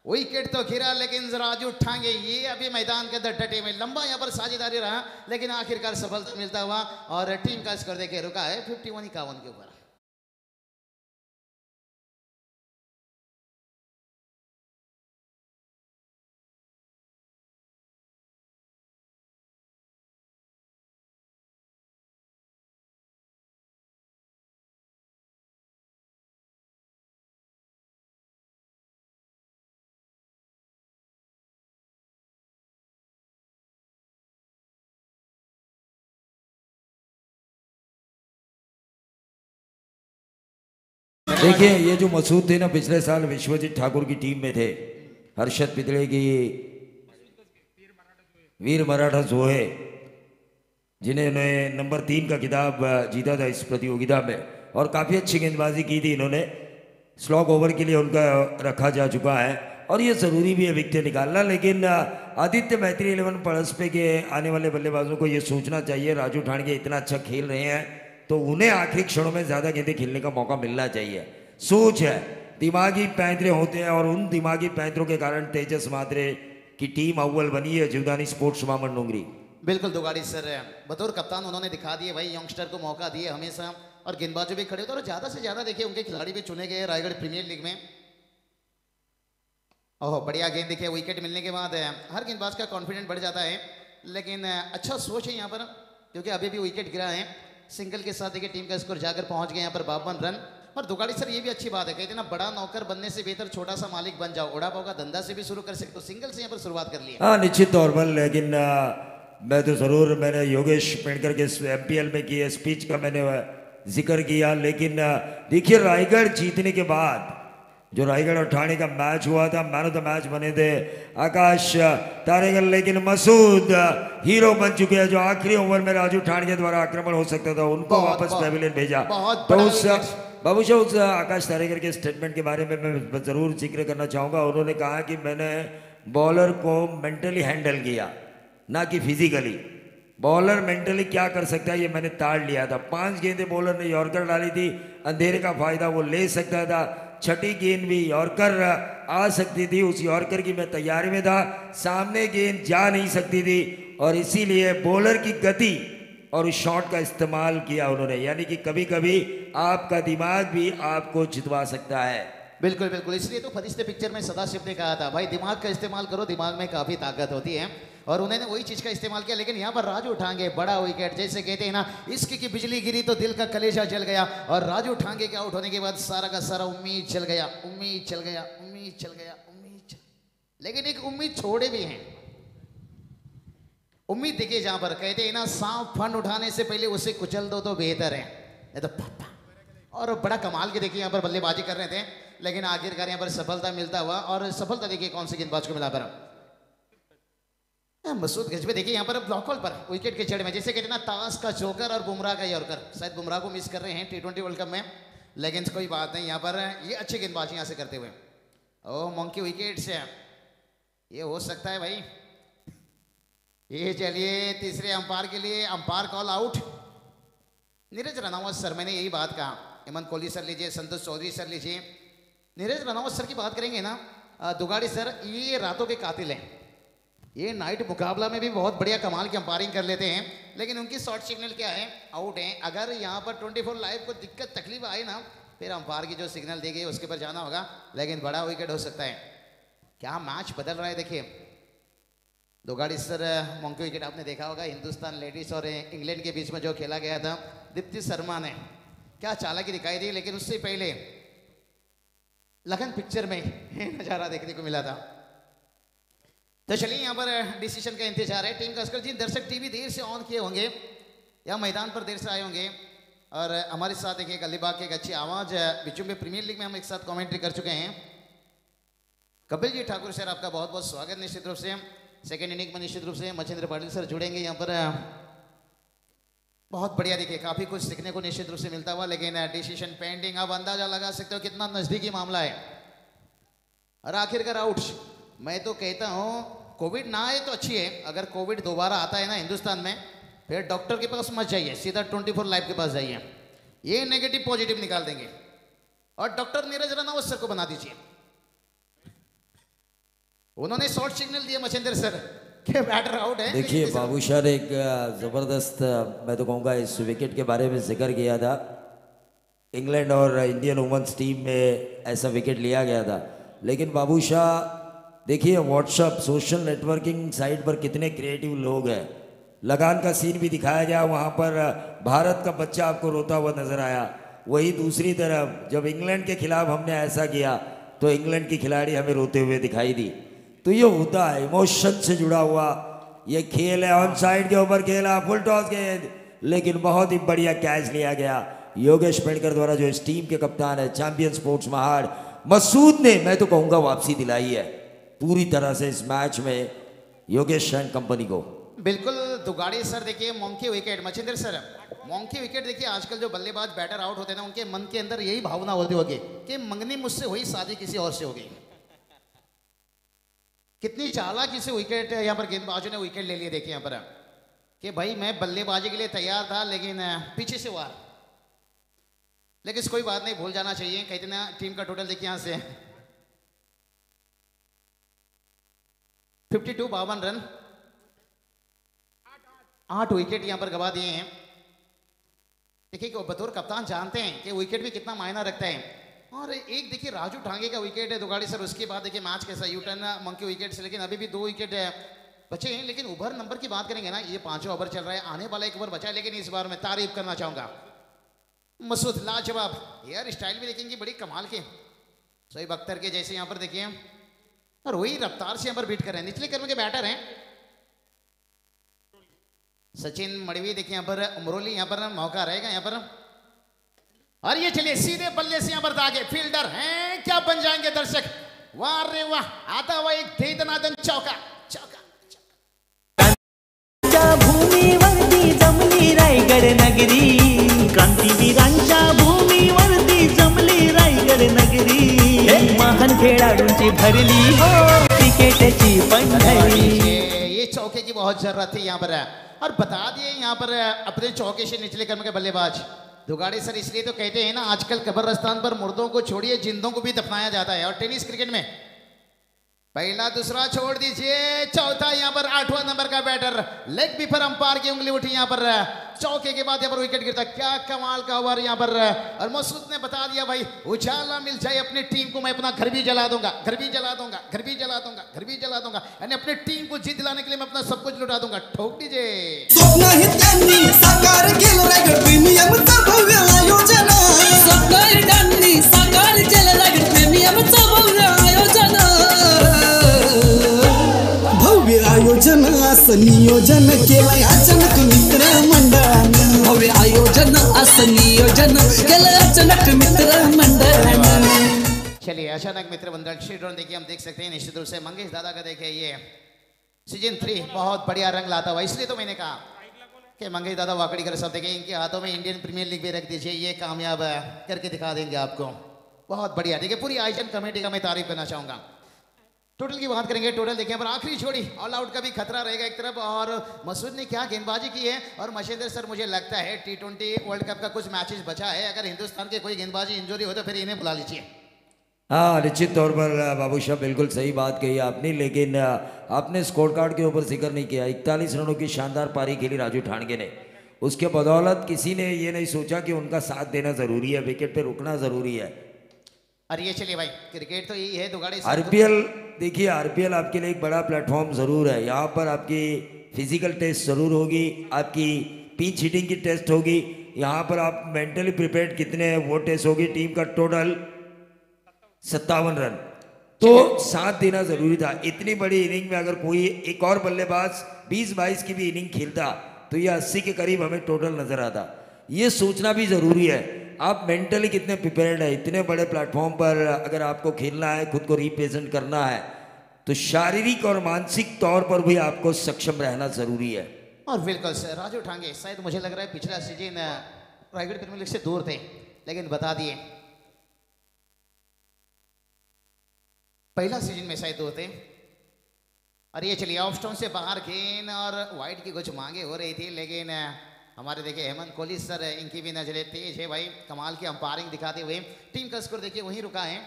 विकेट तो गिरा, लेकिन राजू ठांगे ये अभी मैदान के अंदर डटे में लंबा यहाँ पर साझेदारी रहा, लेकिन आखिरकार सफलता मिलता हुआ, और टीम का स्कोर देखिए, रुका है फिफ्टी वन इक्यावन के ऊपर। देखिए, ये जो मसूद थे ना, पिछले साल विश्वजीत ठाकुर की टीम में थे। हर्षद पितले की, वीर मराठा जोहे, जिन्होंने नंबर तीन का किताब जीता था इस प्रतियोगिता में। और काफ़ी अच्छी गेंदबाजी की थी इन्होंने। स्लॉग ओवर के लिए उनका रखा जा चुका है। और ये ज़रूरी भी है विकेट निकालना, लेकिन आदित्य मैत्री इलेवन पड़सपे के आने वाले बल्लेबाजों को ये सोचना चाहिए। राजू ठाणगे इतना अच्छा खेल रहे हैं। तो उन्हें आखिरी क्षणों में ज़्यादा गेंदें खेलने का मौका मिलना चाहिए। सोच है, दिमागी पैंतरे होते हैं और उन दिमागी पैंतरों के कारण तेजस मात्रे की टीम अव्वल बनी है जीवदानी स्पोर्ट्स मामन डोंगरी। बिल्कुल, दुगाड़ी सर बतौर कप्तान उन्होंने दिखा दिए भाई यंगस्टर को मौका दिए हमेशा। और गेंदबाजों भी खड़े होते और ज़्यादा से ज़्यादा देखिए, उनके खिलाड़ी भी चुने गए रायगढ़ प्रीमियर लीग में। ओह, बढ़िया गेंद देखिए विकेट मिलने के बाद हर गेंदबाज का कॉन्फिडेंस बढ़ जाता है। लेकिन अच्छा सोच है यहाँ पर, क्योंकि अभी भी विकेट गिरा है। सिंगल के साथ देखिए टीम का स्कोर जाकर पहुँच गए यहाँ पर बावन रन। और दुगाड़ी सर, ये भी अच्छी बात है, कहते ना, बड़ा नौकर बनने से बेहतर छोटा सा मालिक बन जाओ। उड़ा पाओ का धंधा से भी शुरू कर सकते हो, सिंगल से यहाँ पर शुरुआत कर लिया हाँ। निश्चित तौर पर, लेकिन मैं तो ज़रूर, मैंने योगेश पेड़कर के एम में किए स्पीच का मैंने ज़िक्र किया। लेकिन देखिए, रायगढ़ जीतने के बाद जो रायगढ़ और ठाणे का मैच हुआ था मैन ऑफ़ द मैच बने थे। आकाश तारेगल लेकिन मसूद हीरो बन चुके हैं जो आखिरी ओवर में राजू ठाणे के द्वारा आक्रमण हो सकता था उनको वापस पेविलियन भेजा। तो उस। बाबूशाह उस आकाश तारेगर के स्टेटमेंट के बारे में मैं ज़रूर ज़िक्र करना चाहूँगा। उन्होंने कहा कि मैंने बॉलर को मेंटली हैंडल किया ना कि फिजिकली बॉलर मेंटली क्या कर सकता है ये मैंने ताड़ लिया था। पाँच गेंदें बॉलर ने यॉर्कर डाली थी अंधेरे का फ़ायदा वो ले सकता था। छठी गेंद भी यॉर्कर आ सकती थी। उस यॉर्कर की मैं तैयारी में था। सामने गेंद जा नहीं सकती थी और इसीलिए बॉलर की गति और उस शॉट का इस्तेमाल किया उन्होंने। यानी कि कभी कभी आपका दिमाग भी आपको जितवा सकता है। बिल्कुल बिल्कुल। इसलिए तो फरिश्ते पिक्चर में सदाशिव ने कहा था, भाई, दिमाग का इस्तेमाल करो, दिमाग में काफ़ी ताकत होती है। और उन्होंने वही चीज़ का इस्तेमाल किया, लेकिन यहाँ पर राजू ठांगे बड़ा विकेट, जैसे कहते हैं ना, इसकी की बिजली गिरी तो दिल का कलेजा जल गया, और राजू ठांगे के आउट होने के बाद सारा का सारा उम्मीद चल गया, उम्मीद चल गया, उम्मीद चल गया, उम्मीद चल लेकिन एक उम्मीद छोड़े भी हैं। उम्मीद देखिए जहाँ पर, कहते हैं ना, सांप फंड उठाने से पहले उसे कुचल दो तो बेहतर है। तो पप्पा और बड़ा कमाल के देखिए यहाँ पर बल्लेबाजी कर रहे थे, लेकिन आखिरकार यहाँ पर सफलता मिलता हुआ, और सफलता देखिए कौन से गेंदबाज को मिला पर। मसूद गजबे देखिए, यहाँ पर अब ब्लॉक होल पर विकेट के चढ़ में, जैसे कहते ना, ताश का जोकर और बुमराह का यॉर्कर शायद बुमराह को मिस कर रहे हैं टी ट्वेंटी वर्ल्ड कप में, लेकिन कोई बात नहीं, यहाँ पर ये अच्छी गेंदबाजी यहाँ से करते हुए। ओह मोंकी विकेट से ये हो सकता है भाई। ये चलिए, तीसरे अंपायर के लिए, umpire call out Neeraj Ranawat sir, मैंने यही बात कहा। हेमंत कोहली सर लीजिए, संतोष चौधरी सर लीजिए। नीरज रनावत सर की बात करेंगे ना दुगाड़ी सर, ये रातों के कातिल हैं। ये नाइट मुकाबला में भी बहुत बढ़िया कमाल की अंपायरिंग कर लेते हैं, लेकिन उनकी शॉर्ट सिग्नल क्या है? आउट है। अगर यहाँ पर 24 लाइव को दिक्कत, तकलीफ़ आए ना, फिर अंपायर की जो सिग्नल दी गई, उसके पर जाना होगा, लेकिन बड़ा विकेट हो सकता है। क्या मैच बदल रहा है? देखिए, दो गाड़ी सर मोंकी विकेट आपने देखा होगा, हिंदुस्तान लेडीज़ और इंग्लैंड के बीच में जो खेला गया था, दीप्ति शर्मा ने। क्या चालाकी दिखाई दी, लेकिन उससे पहले लगन पिक्चर में नज़ारा देखने को मिला था। तो चलिए यहाँ पर डिसीज़न का इंतज़ार है। टीम का जी, दर्शक टीवी देर से ऑन किए होंगे, या मैदान पर देर से आए होंगे, और हमारे साथ देखिए अलीबाग की एक अच्छी आवाज़ बिचू में प्रीमियर लीग में हम एक साथ कमेंट्री कर चुके हैं। कपिल जी ठाकुर सर, आपका बहुत बहुत स्वागत निश्चित रूप से। सेकेंड इनिंग में निश्चित रूप से मच्छेंद्र पाटिल सर जुड़ेंगे यहाँ पर। बहुत बढ़िया देखिए, काफ़ी कुछ सीखने को निश्चित रूप से मिलता हुआ, लेकिन डिसीज़न पेंडिंग अब अंदाज़ा लगा सकते हो कितना नज़दीकी मामला है। और आखिरकार आउट मैं तो कहता हूँ कोविड ना आए तो अच्छी है। अगर कोविड दोबारा आता है ना हिंदुस्तान में फिर डॉक्टर के पास मत जाइए सीधा ट्वेंटी फोर लाइफ के पास जाइए। ये नेगेटिव पॉजिटिव निकाल देंगे। और डॉक्टर नीरज रनावत सर को बना दीजिए। उन्होंने शॉर्ट सिग्नल दिया मच्छेंद्र सर के बैटर आउट है। देखिए बाबूशाह ने एक ज़बरदस्त मैं तो कहूँगा इस विकेट के बारे में ज़िक्र किया था। इंग्लैंड और इंडियन वुमेंस टीम में ऐसा विकेट लिया गया था। लेकिन बाबूशाह देखिए व्हाट्सअप सोशल नेटवर्किंग साइट पर कितने क्रिएटिव लोग हैं। लगान का सीन भी दिखाया गया, वहाँ पर भारत का बच्चा आपको रोता हुआ नज़र आया। वही दूसरी तरफ़, जब इंग्लैंड के खिलाफ हमने ऐसा किया तो इंग्लैंड की खिलाड़ी हमें रोते हुए दिखाई दी। तो ये होता है इमोशन से जुड़ा हुआ। ये खेल है ऑन साइड के ऊपर खेला फुल टॉस गेंद लेकिन बहुत ही बढ़िया कैच लिया गया। योगेश पेड़कर द्वारा जो इस टीम के कप्तान है चैंपियन स्पोर्ट्स महाड़ मसूद ने, मैं तो कहूँगा, वापसी दिलाई है। पूरी तरह से इस मैच में योगेश एंड कंपनी को। बिल्कुल, दुगाड़ी सर देखिए, monkey wicket Machhindra sir, monkey wicket देखिए, आजकल जो बल्लेबाज बैटर आउट होते हैं ना, उनके मन के अंदर यही भावना होती होगी कि मंगनी मुझसे हुई शादी किसी और से होगी। कितनी चालाकी से विकेट यहाँ पर गेंदबाजों ने विकेट ले लिए देखिए यहाँ पर। कि भाई, मैं बल्लेबाजी के लिए तैयार था, लेकिन पीछे से वार लेकिन कोई बात नहीं, भूल जाना चाहिए, कहते ना, टीम का टोटल देखिए यहाँ से। 52 बावन रन। आठ विकेट यहाँ पर गवा दिए हैं। देखिए बतौर कप्तान जानते हैं कि विकेट भी कितना मायना रखता है। और एक देखिए, राजू ठांगे का विकेट है, दुगाड़ी सर, उसके बाद देखिए मैच कैसा यूटर्न मंकी विकेट से लेकिन अभी भी दो विकेट है। बचे हैं, लेकिन ओवर नंबर की बात करेंगे ना, ये पाँचों ओवर चल रहा है। आने वाला एक ओवर बचा है, लेकिन इस बार मैं तारीफ़ करना चाहूँगा। मसूद, लाजवाब। हेयर स्टाइल भी देखेंगे, बड़ी कमाल के। सोएब अख्तर के जैसे यहाँ पर देखिए। और वही रफ्तार से पर बीट कर रहे हैं। निचले क्रम के बैटर हैं। सचिन मड़वी, देखिए यहाँ पर उमरोली यहाँ पर मौका रहेगा, यहाँ पर। और ये चलिए सीधे बल्ले से यहाँ पर दागे। फील्डर हैं, क्या बन जाएँगे दर्शक? वाह रे वाह, आता हुआ एक दे दनादन चौका चौका। च्या भूमीवरती जमली रायगड नगरी। क्रांतीवीरांच्या भूमीवरती खेळाडूंची भरली. हो, क्रिकेटची पंढरी ये ये चौके की बहुत ज़रूरत है यहाँ पर। और बता दिए यहाँ पर अपने चौके से निचले क्रम के बल्लेबाज। दुगाड़ी सर, इसलिए तो कहते हैं ना, आजकल कब्रस्तान पर मुर्दों को छोड़िए, जिंदों को भी दफनाया जाता है। और टेनिस क्रिकेट में पहला दूसरा छोड़ दीजिए। चौथा यहाँ पर आठवां नंबर का बैटर लेग पर अंपायर की उंगली उठी यहाँ पर। चौके के बाद यहाँ पर विकेट गिरता। क्या कमाल का ओवर यहाँ पर। और मसूद ने बता दिया, भाई, उजाला मिल जाए अपनी टीम को, मैं अपना घर भी जला दूँगा, घर भी जला दूँगा, घर भी जला दूँगा, घर भी जला दूँगा। यानी अपनी टीम को जीत दिलाने के लिए मैं अपना सब कुछ लुटा दूँगा। ठोक दीजिए। नियोजन केलंय अचानक मित्र मंडळानं. भव्य आयोजन असं नियोजन अचानक मित्र मंडळानं. चलिए अचानक मित्र मंडल शीड्रोन देखिए हम देख सकते हैं निश्चित रूप से मंगेश दादा का देखिए ये सीज़न थ्री बहुत बढ़िया रंग लाता हुआ इसलिए तो मैंने कहा कि मंगेश दादा वाकड़ी कर सब देखिए इनके हाथों में इंडियन प्रीमियर लीग भी रख दीजिए ये कामयाब है, करके दिखा देंगे आपको। बहुत बढ़िया देखिए पूरी आयोजन कमेटी का मैं तारीफ़ करना चाहूँगा। टोटल की बात करेंगे टोटल देखिए पर आखिरी छोड़ी ऑल आउट का भी खतरा रहेगा एक तरफ़ और मसूद ने क्या गेंदबाजी की है? और मशेंद्र सर मुझे लगता है टी ट्वेंटी वर्ल्ड कप का कुछ मैचेस बचा है अगर हिंदुस्तान के कोई गेंदबाजी इंजरी हो तो फिर इन्हें बुला लीजिए। हाँ निश्चित तौर पर बाबू शाह बिल्कुल सही बात कही आपने लेकिन आपने स्कोर कार्ड के ऊपर ज़िक्र नहीं किया इकतालीस रनों की शानदार पारी खेली राजू ठाणगे ने। उसके बदौलत किसी ने ये नहीं सोचा कि उनका साथ देना ज़रूरी है विकेट पे रुकना ज़रूरी है। और ये चलिए भाई क्रिकेट तो यही है दुगाड़ी आरपीएल देखिए आरपीएल आपके लिए एक बड़ा प्लेटफॉर्म ज़रूर है। यहाँ पर आपकी फ़िज़िकल टेस्ट ज़रूर होगी आपकी पिच हिटिंग की टेस्ट होगी। यहाँ पर आप मेंटली प्रिपेयर्ड कितने हैं वो टेस्ट होगी। टीम का टोटल सत्तावन रन तो साथ देना ज़रूरी था। इतनी बड़ी इनिंग में अगर कोई एक और बल्लेबाज 20-22 की भी इनिंग खेलता तो ये 80 के करीब हमें टोटल नज़र आता। ये सोचना भी ज़रूरी है। आप मेंटली कितने प्रिपेयर्ड है? इतने बड़े प्लेटफॉर्म पर अगर आपको खेलना है, खुद को रिप्रेजेंट करना है तो शारीरिक और मानसिक तौर पर भी आपको सक्षम रहना ज़रूरी है। और बिल्कुल सर, राजू ठांगे शायद मुझे लग रहा है पिछला सीज़न रायगढ़ प्रीमियर लीग से दूर थे, लेकिन बता दिए। पहला सीज़न में शायद दूर थे। और ये चलिए ऑफ़ स्टोन से बाहर गेंद और वाइट की कुछ मांगे हो रही थी, लेकिन हमारे देखिए हेमंत कोहली सर इनकी भी नज़रें तेज है भाई। कमाल की अंपायरिंग दिखाते हुए। टीम का स्कोर देखिए, वहीं रुका है।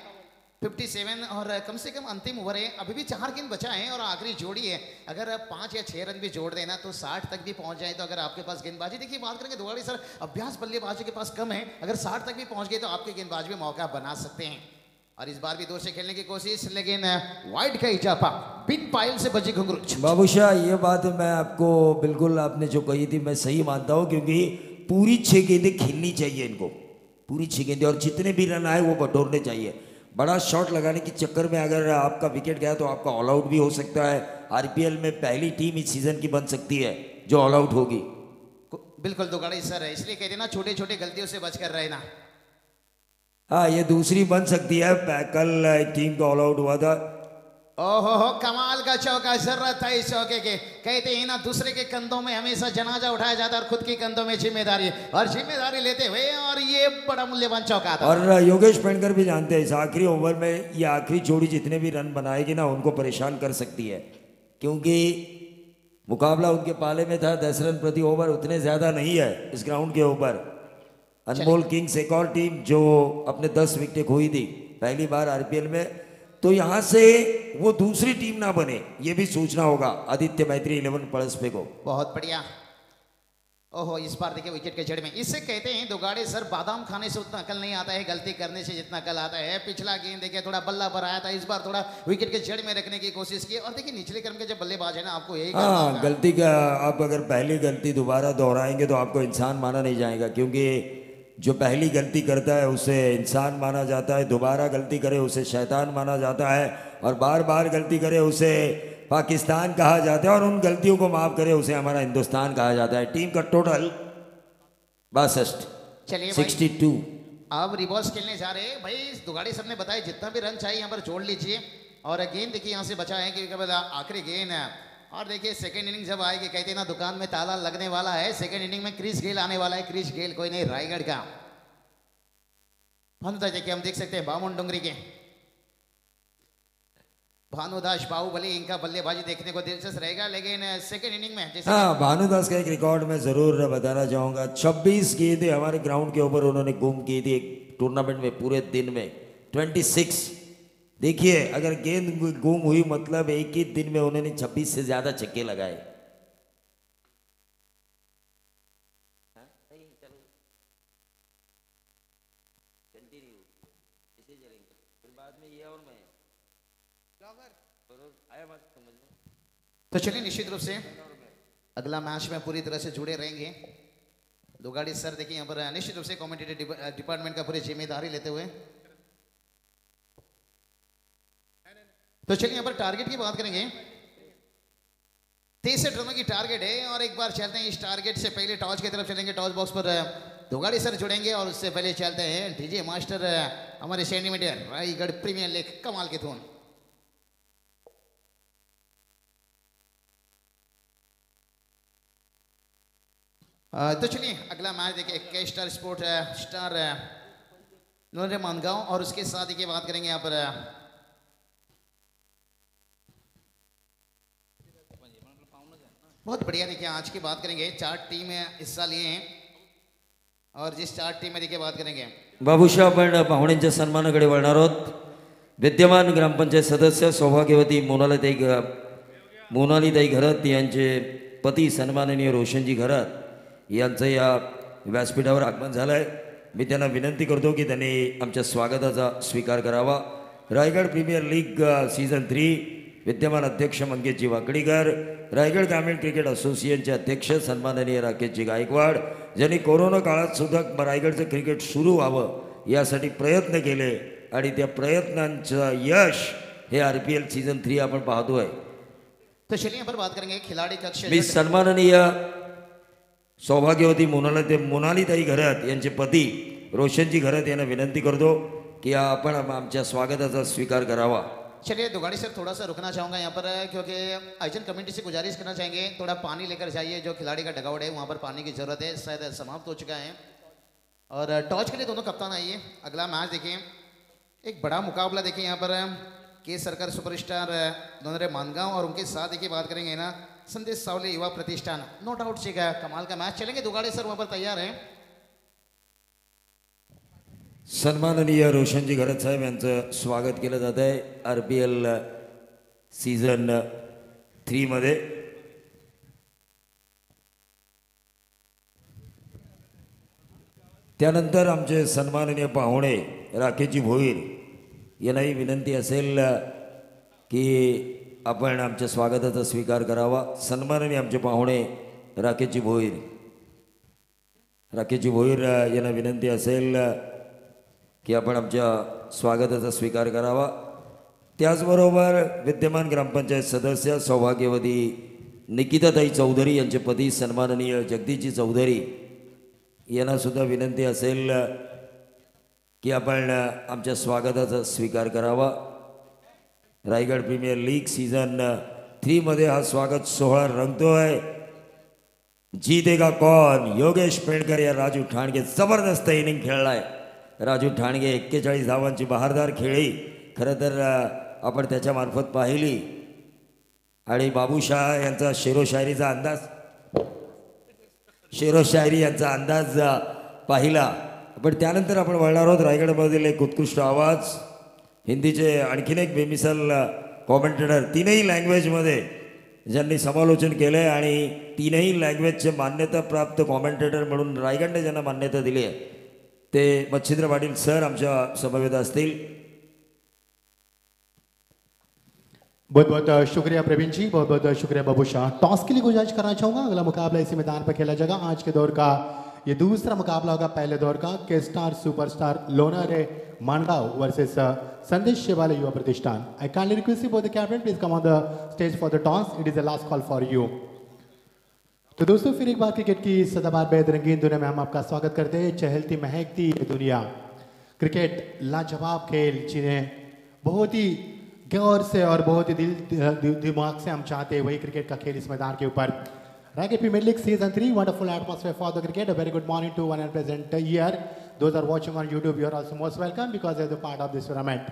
57 और कम से कम अंतिम ओवर है। अभी भी चार गेंद बचा है और आखिरी जोड़ी है। अगर पाँच या छह रन भी जोड़ देना तो 60 तक भी पहुँच जाए तो अगर आपके पास गेंदबाजी, देखिए बात करेंगे दुआड़ी सर, अभ्यास बल्लेबाजों के पास कम है। अगर 60 तक भी पहुँच गए तो आपके गेंदबाजी में मौका बना सकते हैं। और इस बार भी दो से खेलने की कोशिश लेकिन वाइड का इजाफा। बिन पायल से बची घुंघरू। बाबू शाह ये बात मैं आपको बिल्कुल आपने जो कही थी मैं सही मानता हूँ क्योंकि पूरी छह गेंदें खेलनी चाहिए इनको। पूरी छह गेंदें और जितने भी रन आए वो बटोरने चाहिए। बड़ा शॉट लगाने के चक्कर में अगर आपका विकेट गया तो आपका ऑल आउट भी हो सकता है। आरपीएल में पहली टीम इस सीज़न की बन सकती है जो ऑल आउट होगी। बिल्कुल दुगाड़ी सर है इसलिए कहते हैं ना छोटे छोटे गलतियों से बचकर रहना। हाँ ये दूसरी बन सकती है। कल एक टीम का ऑल आउट हुआ था। ओहो हो कमाल का चौका ज़रूरत था इस चौके के। कहते हैं ना दूसरे के कंधों में हमेशा जनाजा उठाया जाता है और खुद की कंधों में ज़िम्मेदारी। और ज़िम्मेदारी लेते हुए और ये बड़ा मूल्यवान चौका था। और योगेश पेंडकर भी जानते हैं इस आखिरी ओवर में ये आखिरी जोड़ी जितने भी रन बनाएगी ना उनको परेशान कर सकती है। क्योंकि मुकाबला उनके पाले में था दस रन प्रति ओवर उतने ज़्यादा नहीं है इस ग्राउंड के ऊपर। अनमोल किंग्स एक और टीम जो अपने दस विकेटें खोई थी पहली बार आरपीएल में। तो यहाँ से वो दूसरी टीम ना बने ये भी सोचना होगा आदित्य मैत्री इलेवन प्लस पे को। बहुत बढ़िया। ओहो इस बार देखिए विकेट के जड़ में। इससे कहते हैं दुगाड़े सर बादाम खाने से उतना अकल नहीं आता है गलती करने से जितना अकल आता है। पिछला गेंद देखिए थोड़ा बल्ला पर आया था इस बार थोड़ा विकेट के जड़ में रखने की कोशिश की। और देखिए निचले क्रम के जब बल्लेबाज है ना आपको यही हाँ गलती का आप अगर पहली गलती दोबारा दोहराएँगे तो आपको इंसान माना नहीं जाएगा क्योंकि जो पहली गलती करता है उसे इंसान माना जाता है दोबारा गलती करे उसे शैतान माना जाता है और बार बार गलती करे उसे पाकिस्तान कहा जाता है और उन गलतियों को माफ़ करे उसे हमारा हिंदुस्तान कहा जाता है। टीम का टोटल बासठ चलिए सिक्सटी टू। अब रिवर्स खेलने जा रहे हैं। भाई दुगाड़ी सबने बताया जितना भी रन चाहिए यहाँ पर जोड़ लीजिए। और गेंद देखिए यहाँ से बचा है कि केवल आखिरी गेंद है। और देखिए सेकंड इनिंग जब आएगी, कहते ना, दुकान में ताला लगने वाला है सेकंड इनिंग में क्रिस गेल आने वाला है। क्रिस गेल कोई नहीं, रायगढ़ का। भानुदास देखिए हम देख सकते हैं, बामुन डोंगरी के। भानुदास बाहुबली, इनका बल्लेबाजी देखने को दिलचस्प रहेगा, लेकिन सेकंड इनिंग में, जैसे हाँ भानुदास का एक रिकॉर्ड मैं ज़रूर बताना चाहूँगा। 26 गेंदें हमारे ग्राउंड के ऊपर उन्होंने गुम की थी एक टूर्नामेंट में, पूरे दिन में। 26 देखिए, अगर गेंद गुम हुई मतलब एक ही दिन में उन्होंने 26 से ज़्यादा छक्के लगाए। तो चलिए निश्चित रूप से अगला मैच में पूरी तरह से जुड़े रहेंगे। दुगाड़ी सर, देखिए, यहाँ पर निश्चित रूप से कमेंटेटिव डिपार्टमेंट का पूरी ज़िम्मेदारी लेते हुए तो चलिए यहाँ पर टारगेट की बात करेंगे। तिरसठ रनों की टारगेट है और एक बार चलते हैं इस टारगेट से पहले टॉस की तरफ़ चलेंगे टॉस बॉक्स पर दुगाड़ी सर जुड़ेंगे और उससे पहले चलते हैं डीजे मास्टर हमारे सेंटीमीटर रायगढ़ प्रीमियर लीग कमाल के धुन। तो चलिए अगला मैच देखिए के स्टार स्पोर्ट स्टार नोरे मानगांव और उसके साथ देखिए बात करेंगे यहाँ पर बहुत बढ़िया देखिए आज की बात करेंगे। चार टीम हिस्सा लिए हैं। और जिस चार टीम में देखिए बात करेंगे। बाबूशाह पण पाहुण्यांच्या सन्मानाकडे वळणार आहोत. विद्यमान ग्रामपंचायत सदस्य सौभाग्यवती मोनालीताई मोनालीताई घरत यांचे पती सन्माननीय रोशनजी घरत यांचं या व्यासपीठावर आगमन झालं आहे मी त्यांना विनंती करतो की त्यांनी आमच्या स्वागताचा स्वीकार करावा. Raigad premier league season three विद्यमान अध्यक्ष मंगेशजी वाकडीकर रायगड ग्रामीण क्रिकेट असोसिएशनचे अध्यक्ष सन्माननीय राकेशजी गायकवाड ज्यांनी कोरोना काळात सुद्धा रायगडचं क्रिकेट सुरू व्हावं यासाठी प्रयत्न केले आणि त्या प्रयत्नांचं यश हे R P L season three आपण पाहतोय. तो चलिए यहाँ पर बात करेंगे खिलाड़ी कक्ष मी सन्माननीय सौभाग्यवती मोनाला ते मोनालीताई घरत यांचे पती रोशनजी घरत यांना विनंती करतो की आपण आम- आमच्या स्वागताचा स्वीकार करावा. चलिए दुगाड़ी सर थोड़ा सा रुकना चाहूँगा यहाँ पर, क्योंकि आयोजन कमेटी से गुजारिश करना चाहेंगे, थोड़ा पानी लेकर जाइए, जो खिलाड़ी का डगाउट है, वहाँ पर पानी की ज़रूरत है, शायद समाप्त हो चुका है। और टॉच के लिए दोनों कप्तान आइए, अगला मैच देखिए। एक बड़ा मुकाबला देखिए यहाँ पर, के सरकार सुपरस्टार दोनों मानगांव और उनके साथ देखिए बात करेंगे ना, संदेश सावले युवा प्रतिष्ठान। नो डाउट से का कमाल का मैच। चलेंगे, दुगाड़े सर वहाँ पर तैयार हैं। सन्माननीय रोशनजी घरत साहेब यांचं स्वागत केलं जात आहे. आर पी एल सीझन थ्रीमध्ये त्यानंतर आमचे सन्माननीय पाहुणे राखेजी भोईर यांनाही विनंती असेल की आपण आमच्या स्वागताचा स्वीकार करावा. सन्माननीय आमचे पाहुणे राखेजी भोईर. राखेजी भोईर यांना विनंती असेल की आपण आमच्या स्वागताचा स्वीकार करावा. त्याचबरोबर विद्यमान ग्रामपंचायत सदस्य सौभाग्यवती निकिताताई चौधरी यांचे पती सन्माननीय जगदीशजी चौधरी यांनासुद्धा विनंती असेल की आपण आमच्या स्वागताचा स्वीकार करावा. रायगड प्रीमियर लीग सीझन थ्रीमध्ये हा स्वागत सोहळा रंगतो आहे जी देगा कौन योगेश पेंडकर या राजू ठाणगे जबरदस्त इनिंग खेळला आहे राजू ठाणगे एक्केचाळीस धावांची बहारदार खेळी. खरं तर आपण त्याच्यामार्फत पाहिली. आणि बाबूशाह यांचा शेरोशायरीचा अंदाज. शेरोशायरी यांचा अंदाज पाहिला. पण त्यानंतर आपण वळणार आहोत रायगडमधील एक उत्कृष्ट आवाज. हिंदीचे आणखीन एक बेमिसाल कॉमेंटेटर तीनही लँग्वेजमध्ये ज्यांनी समालोचन केलं आहे आणि तीनही लँग्वेजचे मान्यताप्राप्त कॉमेंटेटर म्हणून रायगडने ज्यांना मान्यता दिली आहे. ते मच्छिंद्र पाटील सर आमच्या समवेत बहुत बहुत शुक्रिया प्रवीण जी बहुत बहुत शुक्रिया बाबू शाह. टॉस के लिए गुजारिश करना चाहूँगा। अगला मुकाबला इसी मैदान पर खेला जाएगा। आज के दौर का ये दूसरा मुकाबला होगा पहले दौर का। के स्टार, सुपरस्टार लोनर है Mangaon versus Sandesh Shivalay Yuva Pratishthan. I kindly request for the captain please come on the stage for the toss it is the last call for you तो दोस्तों, फिर एक बार क्रिकेट की सदाबार बेहद रंगीन दुनिया में हम आपका स्वागत करते हैं। चहलती महकती दुनिया। क्रिकेट लाजवाब खेल, जिन्हें बहुत ही गौर से और बहुत ही दिल दिमाग से हम चाहते हैं, वही क्रिकेट का खेल इस मैदान के ऊपर। रैके premier league season three wonderful atmosphere for the cricket a very good morning to one and present here those are watching on YouTube you also most welcome because as a part of this tournament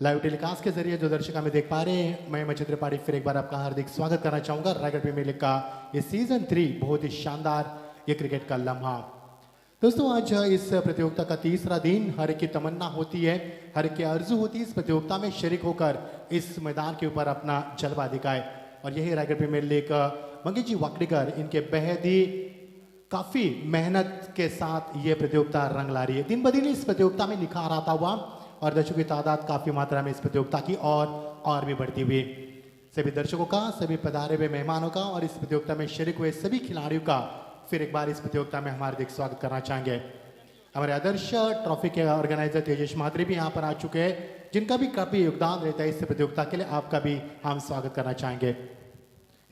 live telecast के ज़रिए जो दर्शक हमें देख पा रहे हैं, मैं मचित्र पाड़ी फिर एक बार आपका हार्दिक स्वागत करना चाहूँगा। रायगढ़ प्रीमियर लीग का ये सीज़न थ्री बहुत ही शानदार ये क्रिकेट का लम्हा। दोस्तों, आज इस प्रतियोगिता का तीसरा दिन हर की तमन्ना होती है, हर की अर्जू होती है। इस प्रतियोगिता में शरीक होकर इस मैदान के ऊपर अपना जलवा दिखाए। और यही रायगढ़ प्रीमियर लीग मंगेश जी वाकड़ीकर, इनके बेहद ही काफ़ी मेहनत के साथ ये प्रतियोगिता रंग ला रही है। दिन ब दिन इस प्रतियोगिता में निखार आता हुआ और दर्शकों की तादाद काफ़ी मात्रा में इस प्रतियोगिता की और और भी बढ़ती हुई। सभी दर्शकों का, सभी पधारे हुए मेहमानों का और इस प्रतियोगिता में शरीक हुए सभी खिलाड़ियों का फिर एक बार इस प्रतियोगिता में हम हार्दिक स्वागत करना चाहेंगे। हमारे आदर्श ट्रॉफी के ऑर्गेनाइजर तेजेश महात्री भी यहाँ पर आ चुके हैं, जिनका भी काफ़ी योगदान रहता है इस प्रतियोगिता के लिए, आपका भी हम स्वागत करना चाहेंगे।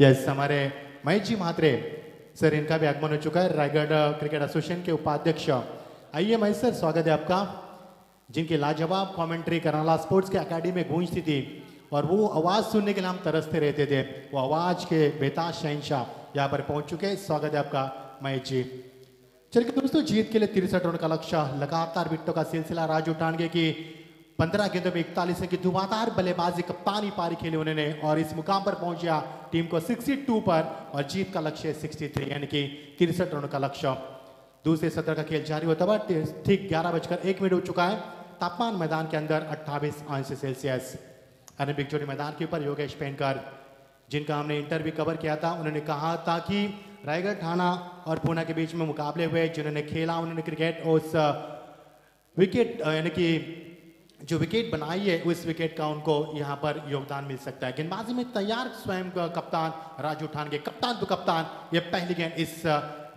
यस, हमारे महेश जी महात्रे सर इनका भी आगमन हो चुका है। रायगढ़ क्रिकेट एसोसिएशन के उपाध्यक्ष। आइए महेश सर, स्वागत है आपका। जिनकी लाजवाब कमेंट्री करनाला स्पोर्ट्स के अकेडमी में गूंजती थी, और वो आवाज़ सुनने के लिए हम तरसते रहते थे। वो आवाज़ के बेताज शहनशाह यहाँ पर पहुँच चुके हैं। स्वागत है आपका, महेश जी। चलिए दोस्तों, जीत के लिए तिरसठ रन का लक्ष्य, लगातार विकेटों का सिलसिला, राजू टांगे की पंद्रह गेंदों में इकतालीस की धुआंधार बल्लेबाजी, कप्तानी पारी खेली उन्होंने, और इस मुकाम पर पहुँचा टीम को 62 पर, और जीत का लक्ष्य 63 यानी कि तिरसठ रनों का लक्ष्य। दूसरे सत्र का खेल जारी होता हुआ ठीक ग्यारह बजकर एक मिनट हो चुका है। तापमान मैदान के अंदर 28 अंश सेल्सियस। ओलंपिक चोटी मैदान के ऊपर योगेश पेनकर जिनका हमने इंटरव्यू कवर किया था, उन्होंने कहा था कि रायगढ़ थाना और पूना के बीच में मुकाबले हुए, जिन्होंने खेला, उन्होंने क्रिकेट उस विकेट यानी कि जो विकेट बनाई है, उस विकेट का उनको यहाँ पर योगदान मिल सकता है। गेंदबाजी में तैयार स्वयं कप्तान राजू ठान के कप्तान तो कप्तान, ये पहली गेंद इस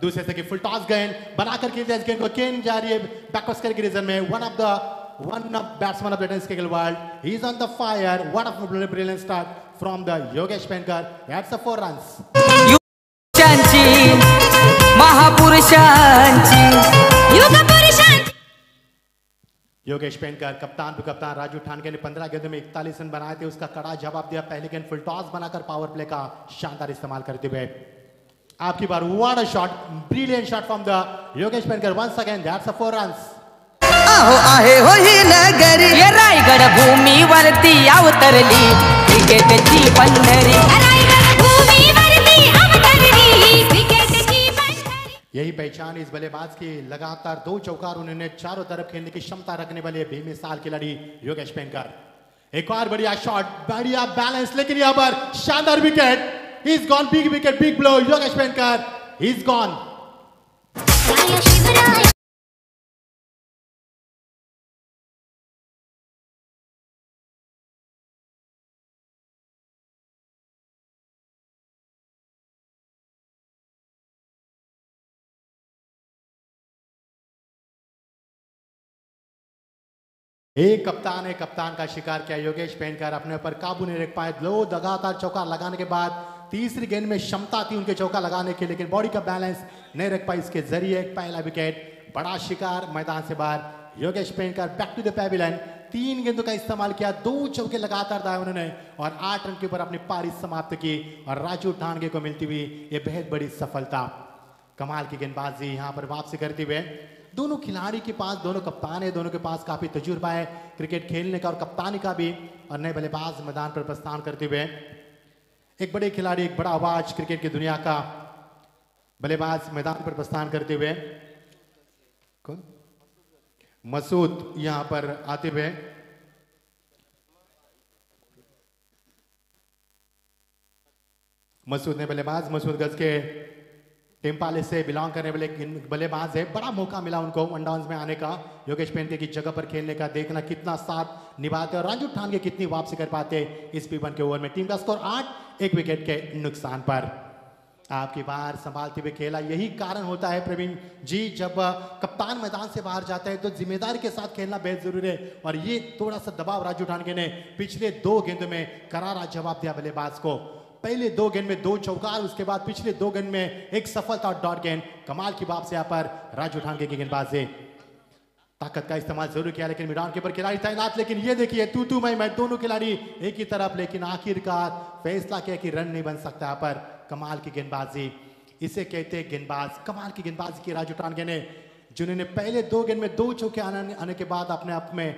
दूसरे से फुल टॉस गेंद, बनाकर खेलते हैं इस गेंद को केन जा रही है। बैकवर्ड कर के रीजन में one of the one of batsman of the tennis cricket world. He's on the fire. What a brilliant start from the Yogesh Penkar. That's the four runs. युगांची महापुरुषांची युग योगेश पेनकर कप्तान तो कप्तान राजू ठानके ने 15 गेंदों में 41 रन बनाए थे उसका कड़ा जवाब दिया पहले गेंद फुल टॉस बनाकर पावर प्ले का शानदार इस्तेमाल करते हुए आपकी बार what shot brilliant shot from the Yogesh Penkar once again that's a four runs आहो आहे हो ही नगरी। ये रायगड भूमीवरती अवतरली क्रिकेटची पंढरी। यही पहचान इस बल्लेबाज की। लगातार दो चौकार उन्होंने चारों तरफ़ खेलने की क्षमता रखने वाले बेमिसाल खिलाड़ी योगेश पेनकर एक और बढ़िया शॉट बढ़िया बैलेंस लेकिन यहाँ पर शानदार wicket is gone big wicket big blow Yogesh Penkar is gone एक कप्तान है कप्तान का शिकार किया योगेश पेनकर अपने ऊपर काबू नहीं रख पाए। लो लगातार चौका लगाने के बाद तीसरी गेंद में क्षमता थी उनके चौका लगाने की, लेकिन बॉडी का बैलेंस नहीं रख पाई इसके ज़रिए। एक पहला विकेट, बड़ा शिकार मैदान से बाहर। Yogesh Penkar back to the pavilion तीन गेंदों का इस्तेमाल किया, दो चौके लगातार दाए उन्होंने और आठ रन के ऊपर अपनी पारी समाप्त की और राजू ठानगे को मिलती हुई ये बेहद बड़ी सफलता। कमाल की गेंदबाजी यहाँ पर वापसी करते हुए दोनों खिलाड़ी के पास, दोनों कप्तान है, दोनों के पास काफ़ी तजुर्बा है क्रिकेट खेलने का और कप्तानी का भी, और नए बल्लेबाज मैदान पर प्रस्थान करते हुए। एक बड़े खिलाड़ी, एक बड़ा आवाज़ क्रिकेट की दुनिया का बल्लेबाज मैदान पर प्रस्थान करते हुए। कौन? मसूद यहाँ पर आते हुए। मसूद ने बल्लेबाज मसूद गज के टेम्पाले से बिलोंग करने वाले बल्लेबाज है? बड़ा मौका मिला उनको वनडाउन में आने का। योगेश पेंटे की जगह पर खेलने का देखना कितना साथ निभाते और राजू ठान के कितनी वापसी कर पाते इस पी के ओवर में। टीम का स्कोर आठ, एक विकेट के नुकसान पर। आपकी बार संभालते हुए खेला। यही कारण होता है प्रवीण जी, जब कप्तान मैदान से बाहर जाता है तो ज़िम्मेदारी के साथ खेलना बेहद ज़रूरी है। और ये थोड़ा सा दबाव राजू ठानके ने पिछले दो गेंदों में करारा जवाब दिया बल्लेबाज को। पहले दो गेंद में दो चौकार, उसके बाद पिछले दो गेंद में एक सफलता डॉट गेंद। कमाल की बात से यहाँ पर राजू ठानके की गेंदबाज। ताकत का इस्तेमाल ज़रूर किया, लेकिन मैदान के ऊपर खिलाड़ी तैनात, लेकिन ये देखिए तू तू मैं मैं दोनों खिलाड़ी एक ही तरफ़, लेकिन आखिरकार फैसला किया कि रन नहीं बन सकता यहाँ पर। कमाल की गेंदबाजी। इसे कहते गेंदबाज। कमाल की गेंदबाजी की राजू टानगे ने, जिन्होंने पहले दो गेंद में दो चौके आने आने के बाद अपने आप में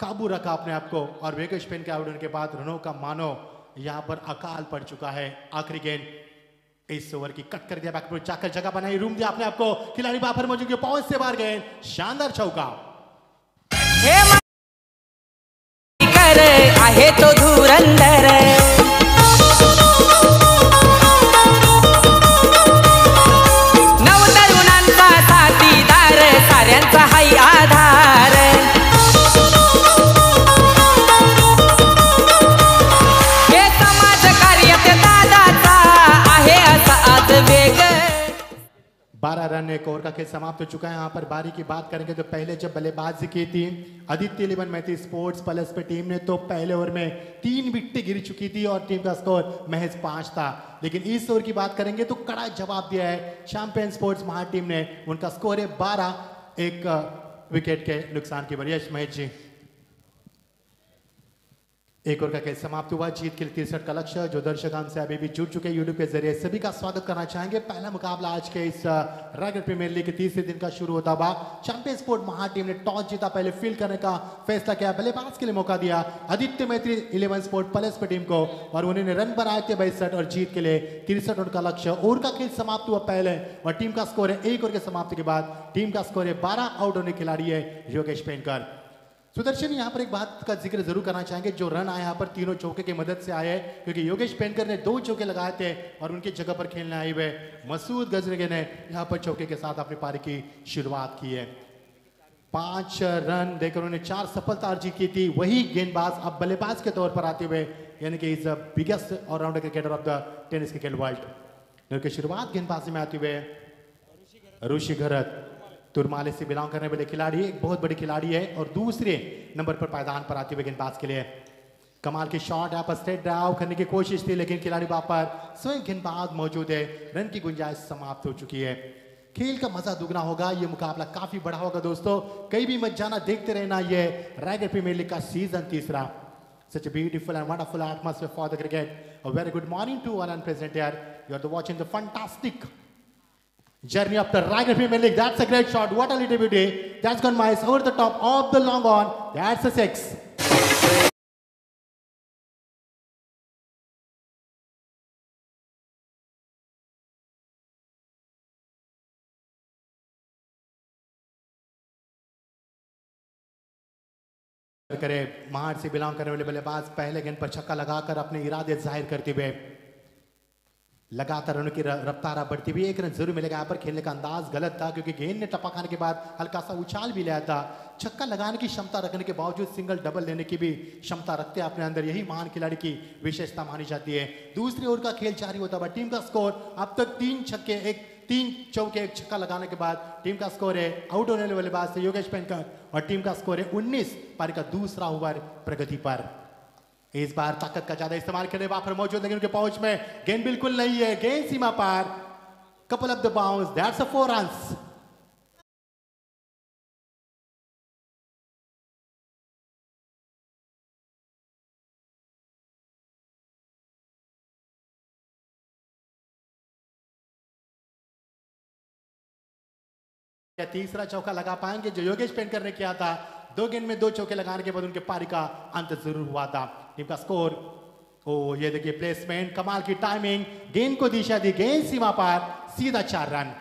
काबू रखा अपने आप को, और वेगेश पेन के आउट के बाद रनों का मानो। यहाँ पर अकाल पड़ चुका है। आखिरी गेंद। इस ओवर की कट कर दिया बैकफुट जाकर जगह बनाई रूम दिया आपने आपको खिलाड़ी बाहर मौजूद पहुँच से बाहर गए। शानदार चौका तो का समाप्त हो चुका है। यहाँ पर बारी की बात करेंगे तो पहले जब बल्लेबाजी की थी, आदित्य लिवन मैथी स्पोर्ट्स प्लस पे टीम ने तो पहले ओवर में तीन विकटें गिर चुकी थी और टीम का स्कोर महज पाँच था। लेकिन इस ओवर की बात करेंगे तो कड़ा जवाब दिया है चैंपियन स्पोर्ट्स महा टीम ने। उनका स्कोर है बारह, एक विकेट के नुकसान की वजह महेश जी। एक ओवर का खेल समाप्त हुआ। जीत के लिए तिरसठ का लक्ष्य, जो दर्शक हमसे अभी भी जुड़ चुके हैं यूट्यूब के ज़रिए, सभी का स्वागत करना चाहेंगे। पहला मुकाबला आज के इस रायगढ़ प्रीमियर लीग के तीसरे दिन का शुरू होता हुआ। चैंपियन स्पोर्ट महा टीम ने टॉस जीता, पहले फ़ील्ड करने का फैसला किया बल्लेबाज के लिए मौका दिया। आदित्य मैत्री इलेवन स्पोर्ट प्लस टीम को, और उन्होंने रन बनाए थे बाईसठ और जीत के लिए तिरसठ रन का लक्ष्य। ओवर का खेल समाप्त हुआ पहले, और टीम का स्कोर है एक ओवर के समाप्ति के बाद। टीम का स्कोर है बारह आउट होने खिलाड़ी है, योगेश पेनकर सुदर्शन, यहाँ पर एक बात का ज़िक्र ज़रूर करना चाहेंगे। जो रन आए, यहाँ पर तीनों चौके की मदद से आए। क्योंकि योगेश पेनकर ने दो चौके लगाए थे और उनकी जगह पर खेलने आए हुए मसूद गजरगे ने यहाँ पर चौके के साथ अपनी पारी की शुरुआत की है। पाँच रन देकर उन्होंने चार सफलता अर्जित की थी। वही गेंदबाज अब बल्लेबाज के तौर पर आते हुए, यानी कि is biggest allrounder cricketer of the tennis cricket world. उनकी शुरुआत गेंदबाजी में आते हुए ऋषि घरत तुरमाले से बिलोंग करने वाले खिलाड़ी, एक बहुत बड़ी खिलाड़ी है और दूसरे नंबर पर पायदान पर आते हुए गेंदबाज के लिए। कमाल की शॉट यहाँ पर स्ट्रेट ड्राइव करने की कोशिश थी, लेकिन खिलाड़ी वहाँ पर स्वयं गेंदबाज मौजूद है। रन की गुंजाइश समाप्त हो चुकी है। खेल का मज़ा दुगना होगा, ये मुकाबला काफ़ी बड़ा होगा दोस्तों। कहीं भी मत जाना, देखते रहना, ये रायगढ़ प्रीमियर लीग का सीज़न तीसरा। Such a beautiful and wonderful atmosphere for the cricket. A very good morning to all and present here. You are watching the fantastic journey of the Ragar Premier League. That's a great shot. What a little beauty. That's gone miles over the top of the long on. That's a six. करे महार से belong करने वाले बल्लेबाज पहले गेंद पर छक्का लगाकर अपने इरादे ज़ाहिर करते हुए लगातार रनों की र- रफ्तार बढ़ती हुई एक रन ज़रूर मिलेगा यहाँ पर। खेलने का अंदाज गलत था, क्योंकि गेंद ने टपा खाने के बाद हल्का सा उछाल भी लिया था। छक्का लगाने की क्षमता रखने के बावजूद सिंगल डबल लेने की भी क्षमता रखते हैं अपने अंदर। यही महान खिलाड़ी की विशेषता मानी जाती है। दूसरी ओर का खेल जारी होता हुआ टीम का स्कोर अब तक तीन छक्के, एक तीन चौके, एक छक्का लगाने के बाद टीम का स्कोर है आउट होने वाले बल्लेबाज से योगेश पेनकर और टीम का स्कोर है 19 पारी का दूसरा ओवर प्रगति पर। इस बार ताकत का ज़्यादा इस्तेमाल करने वहाँ पर मौजूद लेकिन उनके पहुँच में गेंद बिल्कुल नहीं है, गेंद सीमा पार। Couple of the bounce that's a four runs या तीसरा चौका लगा पाएँगे जो योगेश पेनकर ने किया था? दो गेंद में दो चौके लगाने के बाद उनके पारी का अंत ज़रूर हुआ था। टीम का स्कोर ओ, ये देखिए प्लेसमेंट कमाल की टाइमिंग गेंद को दिशा दी, गेंद सीमा पर, सीधा चार रन।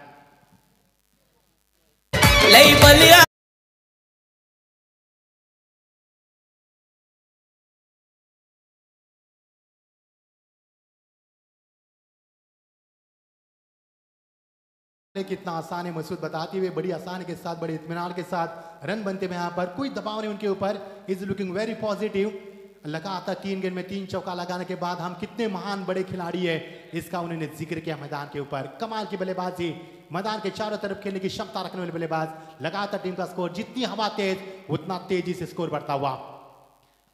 कितना आसान है मसूद बताती हुए बड़ी आसानी के साथ, बड़े इत्मीनान के साथ रन बनते हुए यहाँ पर। कोई दबाव नहीं उनके ऊपर। इज़ लुकिंग वेरी पॉजिटिव लगातार तीन गेंद में तीन चौका लगाने के बाद हम कितने महान बड़े खिलाड़ी है, इसका उन्होंने ज़िक्र किया मैदान के ऊपर। कमाल की बल्लेबाजी। मैदान के चारों तरफ़ खेलने की क्षमता रखने वाले बल्लेबाज। लगातार टीम का स्कोर जितनी हवा तेज, उतना तेज़ी से स्कोर बढ़ता हुआ।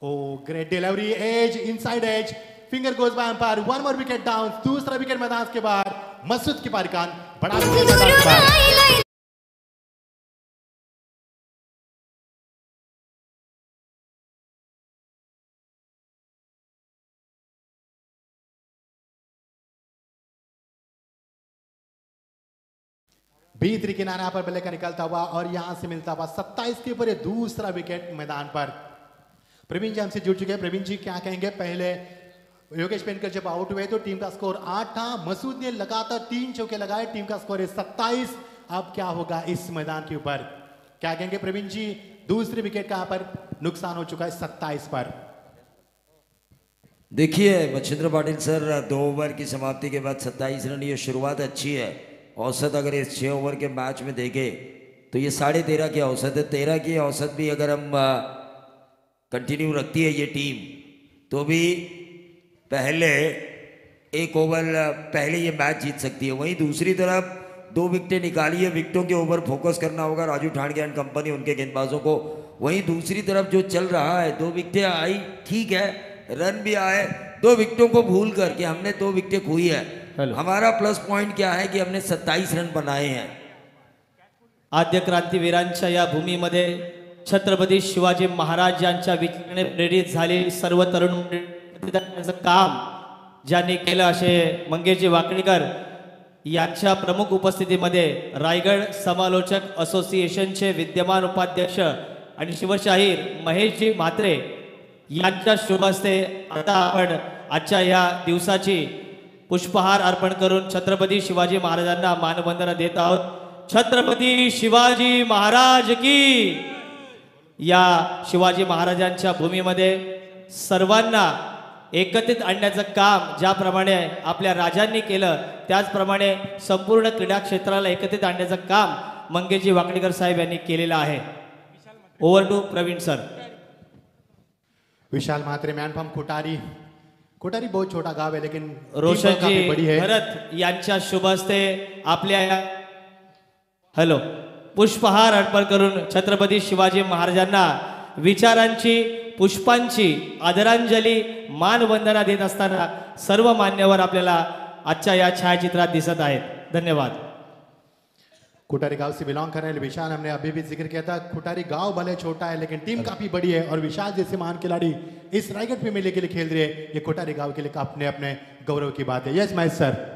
ओ great delivery edge inside edge finger goes by umpire one more wicket down दूसरा विकेट मैदान के बाहर। मसूद की पारी का बड़ा बाहर भीतरी किनारा पर बल्ले का निकलता हुआ और यहाँ से मिलता हुआ 27 के ऊपर दूसरा विकेट मैदान पर। प्रवीण जी हमसे जुड़ चुके हैं। प्रवीण जी क्या कहेंगे? पहले योगेश पेनकर जब आउट हुए तो टीम का स्कोर आठ था। मसूद ने लगातार तीन चौके लगाए। टीम का स्कोर है सत्ताईस। अब क्या होगा इस मैदान के ऊपर? क्या कहेंगे प्रवीण जी? दूसरे विकेट का पर? नुकसान हो चुका है सत्ताईस पर। देखिए, मच्छिंद्र पाटिल सर, दो ओवर की समाप्ति के बाद 27 रन, ये शुरुआत अच्छी है। औसत अगर इस छः ओवर के मैच में देखें तो ये साढ़े तेरह की औसत है। तेरह की औसत भी अगर हम कंटिन्यू रखती है ये टीम तो भी पहले एक ओवर पहले ये मैच जीत सकती है। वहीं दूसरी तरफ़ दो विकेटें निकाली है। विकेटों के ऊपर फोकस करना होगा राजू ठाणगे एंड कंपनी उनके गेंदबाजों को। वहीं दूसरी तरफ़ जो चल रहा है दो विकटें आई ठीक है रन भी आए दो विकटों को भूल कर के हमने दो विकटें खोई है। हमारा प्लस पॉइंट क्या है कि हमने 27 रन बनाए हैं। आद्य क्रांति क्रांतीवीरांच्या या भूमीमध्ये छत्रपती शिवाजी महाराज यांच्या विचाराने प्रेरित सर्व तरुण मंडळी काम ज्यांनी केलं असे मंगेशजी वाकणीकर यांच्या प्रमुख उपस्थितीमध्ये रायगड समालोचक असोसिएशनचे विद्यमान उपाध्यक्ष आणि शिवशाहीर महेशजी म्हात्रे यांच्या शुभ हस्ते आता आपण आजच्या या दिवसाची पुष्पहार अर्पण करून छत्रपती शिवाजी महाराजांना मानवंदना देत आहोत. छत्रपती शिवाजी महाराज की या शिवाजी महाराजांच्या भूमीमध्ये सर्वांना एकत्रित आणण्याचं काम ज्याप्रमाणे आपल्या राजांनी केलं त्याचप्रमाणे संपूर्ण क्रीडा क्षेत्राला एकत्रित आणण्याचं काम मंगेशजी वाकडेकर साहेब यांनी केलेलं आहे. Over two Praveen sir Vishal Mhatre man from Kotari Kotari बहुत छोटा गांव है लेकिन रोशनजी भरत यांच्या शुभ हस्ते आपल्या हॅलो पुष्पहार अर्पण करून छत्रपती शिवाजी महाराजांना विचारांची पुष्पांची आदरांजली मानवंदना देत असताना सर्व मान्यवर आपल्याला आजच्या या छायाचित्रात दिसत आहेत. धन्यवाद. खुटारी गांव से बिलोंग रहे हैं विशाल हमने अभी भी जिक्र किया था। खुटारी गांव भले छोटा है लेकिन टीम काफी बड़ी है और विशाल जैसे महान खिलाड़ी इस रायगढ़ प्रीमियर लीग के लिए खेल रहे हैं। ये कोटारी गांव के लिए अपने अपने गौरव की बात है। यस महेश सर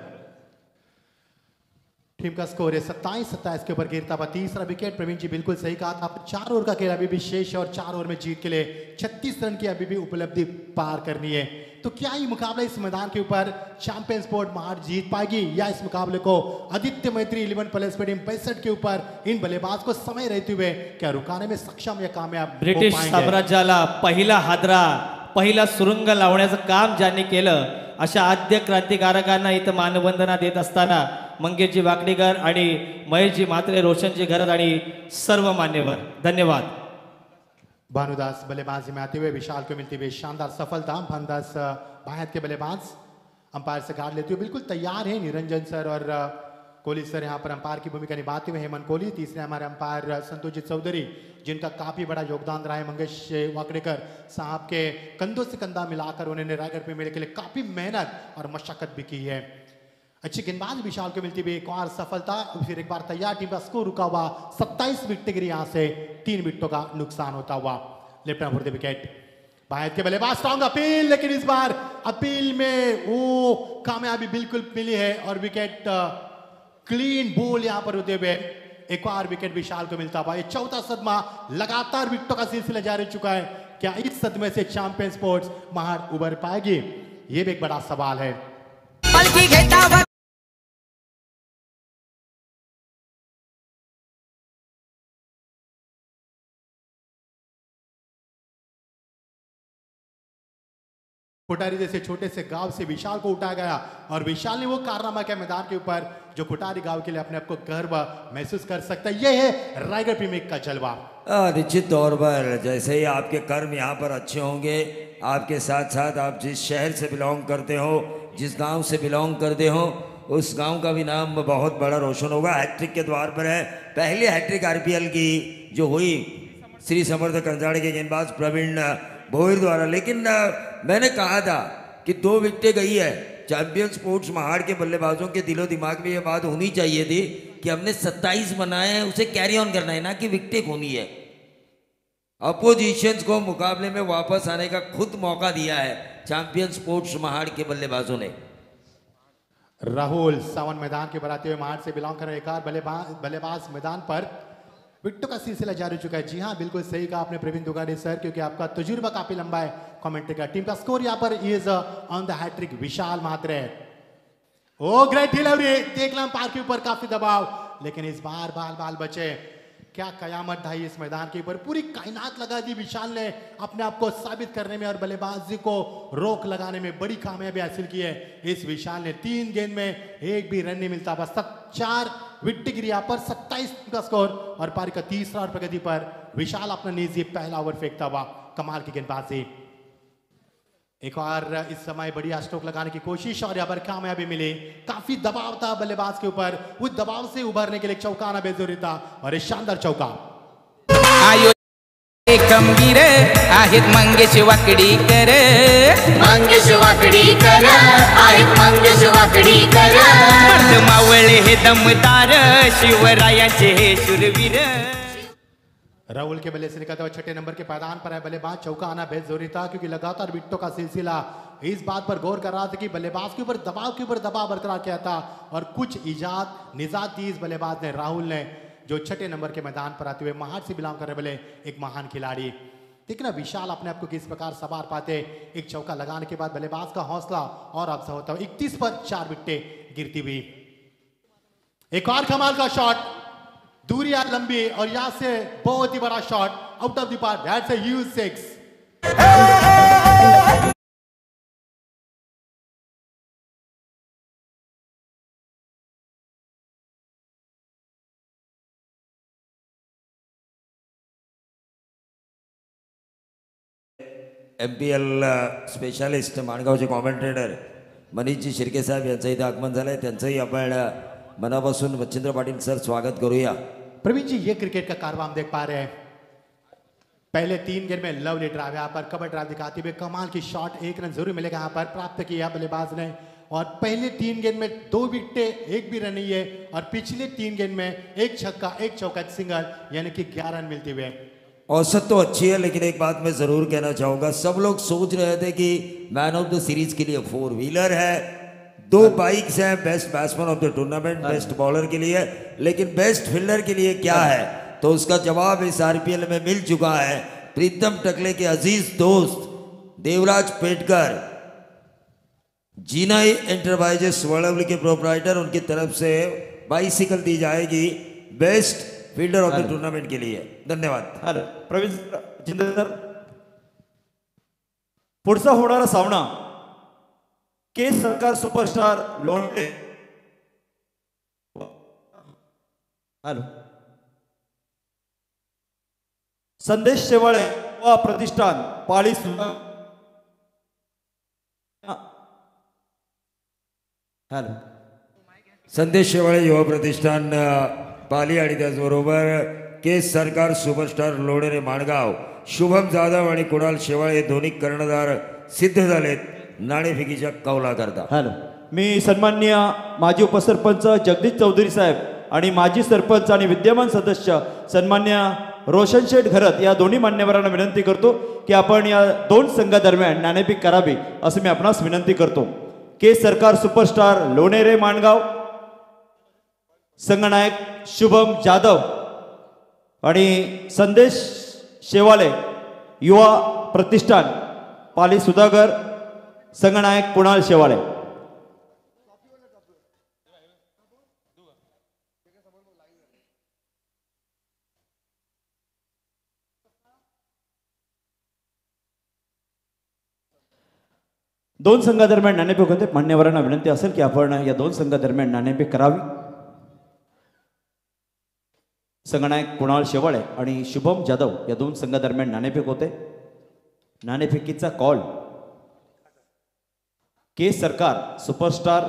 टीम का स्कोर है सत्ताईस सत्ताईस के ऊपर गिरता हुआ तीसरा विकेट प्रवीण जी बिल्कुल सही कहा था चार ओवर का खेल अभी भी शेष है और चार ओवर में जीत के लिए छत्तीस रन की अभी भी उपलब्धि पार करनी है तो क्या ये मुकाबला इस मैदान के ऊपर चैंपियन स्पोर्ट महार जीत पाएगी या इस मुकाबले को आदित्य मैत्री इलेवन प्लस स्टेडियम पैंसठ के ऊपर इन बल्लेबाज को समय रहते हुए क्या रुकाने में सक्षम या कामयाब ब्रिटिश? साम्राज्याला पहिला हादरा पहिला सुरुंग लावण्याचं काम ज्यांनी केलं अशा आद्य क्रांतिकारकांना इथं मानवंदना देत असताना मंगेशजी वाकडेकर आणि महेशजी म्हात्रे, रोशनजी घरत आणि सर्व मान्यवर. धन्यवाद. भानुदास बल्लेबाजी में आते हुए विशाल को मिलती हुई शानदार सफलता। भानुदास बायत के बल्लेबाज, अंपायर से गार्ड लेते हुए बिल्कुल तैयार है निरंजन सर और कोहली सर। यहाँ पर अंपायर की भूमिका निभाते हुए हेमंत कोहली, तीसरे हमारे अंपायर संतोषजीत चौधरी, जिनका काफ़ी बड़ा योगदान रहा है मंगेश वाकडेकर साहब के कंधों से कंधा मिलाकर उन्होंने रायगढ़ पे मेले के लिए काफ़ी मेहनत और मशक्कत भी की है। अच्छी गेंदबाज विशाल को मिलती हुई एक और सफलता फिर एक बार तैयार टीम का स्कोर रुका हुआ 27 विकेट गिरी यहाँ से तीन विकेटों का नुकसान होता हुआ लेफ़्ट फॉर विकेट। बायत के बल्लेबाज स्ट्रॉन्ग अपील लेकिन इस बार अपील में वो कामयाबी बिल्कुल मिली है, और विकेट क्लीन बॉल यहाँ पर होते हुए एक और विकेट विशाल को मिलता हुआ चौथा सदमा लगातार विकेटों का सिलसिला जारी चुका है। क्या इस सदमे से चैंपियन स्पोर्ट्स महार उभर पाएगी? ये भी एक बड़ा सवाल है। कोटारी जैसे छोटे से गाँव से विशाल को उठाया गया और विशाल ने वो कारनामा किया मैदान के ऊपर, जो कोटारी गाँव के लिए अपने आप को गर्व महसूस कर सकता है। ये है रायगढ़ प्रीमियर का जलवा। निश्चित तौर पर जैसे ही आपके कर्म यहाँ पर अच्छे होंगे, आपके साथ साथ आप जिस शहर से बिलोंग करते हो, जिस गाँव से बिलोंग करते हो, उस गाँव का भी नाम बहुत बड़ा रोशन होगा। हैट्रिक के द्वार पर है। पहली हैट्रिक आरपीएल की जो हुई, श्री समर्थ कंजाड़े के गेंदबाज प्रवीण भोईर द्वारा। लेकिन मैंने कहा था कि दो विकेटें गई है। चैंपियन स्पोर्ट्स महाड़ के बल्लेबाजों के दिलो दिमाग में ये बात होनी चाहिए थी कि हमने 27 बनाए हैं, उसे कैरी ऑन करना है, ना कि विकेटें खोनी है। अपोजिशंस को मुकाबले में वापस आने का खुद मौका दिया है चैंपियन स्पोर्ट्स महाड़ के बल्लेबाजों ने। राहुल, सावन मैदान के बराते हुए मार्ट से बिलोंग कर रहे बल्लेबाज बल्लेबाज मैदान पर विकेटों का सिलसिला जारी चुका है। जी हाँ बिल्कुल सही कहा आपने प्रवीण दुगाड़े सर, क्योंकि आपका तजुर्बा काफ़ी लंबा है कमेंट्री का। टीम का स्कोर यहाँ पर is on the hattrick Vishal Mhatre oh great delivery देख लो पार के ऊपर काफ़ी दबाव, लेकिन इस बार बाल बाल बचे। क्या कयामत ढाई इस मैदान के ऊपर? पूरी कायनात लगा दी विशाल ने अपने आप को साबित करने में और बल्लेबाजी को रोक लगाने में बड़ी कामयाबी हासिल की है। इस विशाल ने तीन गेंद में एक भी रन नहीं मिलता। बस चार विकेट गिरिया पर सत्ताईस का स्कोर और पारी का तीसरा और प्रगति पर विशाल अपना निजी पहला ओवर फेंकता हुआ कमाल की गेंदबाजी। एक और इस समय बढ़िया स्ट्रोक लगाने की कोशिश और यहाँ पर कामयाबी मिली। काफ़ी दबाव था बल्लेबाज के ऊपर। उस दबाव से उभरने के लिए चौकाना बेजोरी था और ये शानदार चौका। आयो खंबीर आहेत मंगेश वाकडीकर मंगेश वाकडीकर आहेत मंगेश वाकडीकर मर्द मावळ हे दमदार शिवरायांचे हे शूरवीर। राहुल के बल्ले से निकलता हुआ छठे नंबर के पायदान पर है। बल्लेबाज चौका आना बेहद ज़रूरी था, क्योंकि लगातार विकेटों का सिलसिला इस बात पर गौर कर रहा था कि बल्लेबाज के ऊपर, दबाव के ऊपर दबाव बरकरार किया था और कुछ इजाद निजात दी इस बल्लेबाज ने, राहुल ने, जो छठे नंबर के मैदान पर आते हुए महार से बिलोंग करने वाले एक महान खिलाड़ी। देखना विशाल अपने आप को किस प्रकार सवार पाते। एक चौका लगाने के बाद बल्लेबाज का हौसला और अफजा होता हुआ इकतीस पर चार विकेटें गिरती हुई। एक और कमाल का शॉट। दूरी आज लंबी और यहाँ से बहुत ही बड़ा shot out of the park that's a huge six M P L specialist माणगावचे commentator Manishji Shirke साहेब यांचं इथे आगमन झालं आहे त्यांचंही आपण मनापासून मच्छिंद्र पाटील सर स्वागत करूया प्रवीण जी, ये क्रिकेट का कारवा हम देख पा रहे हैं। पहले तीन गेंद में लवली ड्राइव यहाँ पर कबर ड्राइव दिखाते हुए कमाल की शॉट एक रन ज़रूर मिलेगा यहाँ पर, प्राप्त किया बल्लेबाज ने। और पहले तीन गेंद में दो विकेटे, एक भी रन नहीं है, और पिछले तीन गेंद में एक छक्का, एक चौका सिंगल, यानी कि ग्यारह रन मिलते हुए औसत तो अच्छी है, लेकिन एक बात मैं ज़रूर कहना चाहूँगा, सब लोग सोच रहे थे कि मैन ऑफ़ द सीरीज़ के लिए फोर व्हीलर है। दो बाइक्स हैं best batsman of the tournament best bowler के लिए लेकिन बेस्ट फील्डर के लिए क्या है? तो उसका जवाब इस आरपीएल में मिल चुका है प्रीतम टकले के अज़ीज़ दोस्त देवराज पेटकर। जीनाई एंटरप्राइजेस वर्ल्ड के प्रोपराइटर उनकी तरफ़ से बाइसिकल दी जाएगी best fielder of the tournament के लिए। धन्यवाद। हॅलो प्रवीण जिंदे सर पुढचा होणारा सामना के सरकार सुपरस्टार लोणके हॅलो. संदेश शेवाळे वा प्रतिष्ठान पाळी हॅलो. संदेश शेवाळे युवा प्रतिष्ठान पाली आणि त्याचबरोबर केस सरकार सुपरस्टार लोणेरे माणगाव. शुभम जाधव आणि कुणाल शेवाळे हे दोन्ही कर्णधार सिद्ध झालेत. नाणेफेकीच्या कौला करता हॅलो. मी सन्माननीय माजी उपसरपंच जगदीश चौधरी साहेब आणि माजी सरपंच आणि विद्यमान सदस्य सन्मान्य रोशन शेठ घरत या दोन्ही मान्यवरांना विनंती करतो की आपण या दोन संघादरम्यान नाणेफेक करावी असं मी आपणास विनंती करतो. के सरकार सुपरस्टार लोणेरे माणगाव संघनायक शुभम जाधव आणि संदेश शेवाले युवा प्रतिष्ठान पाली सुधाकर संघनायक कुणाल शेवाळे? दोन संघादरम्यान नाणेफेक होते. मान्यवरांना विनंती असेल की आपण या दोन संघादरम्यान नाणेफेक करावी. संघनायक कुणाल शेवाळे आणि शुभम जाधव या दोन संघादरम्यान नाणेफेक होते. नाणेफेकीचा call K Sarkar superstar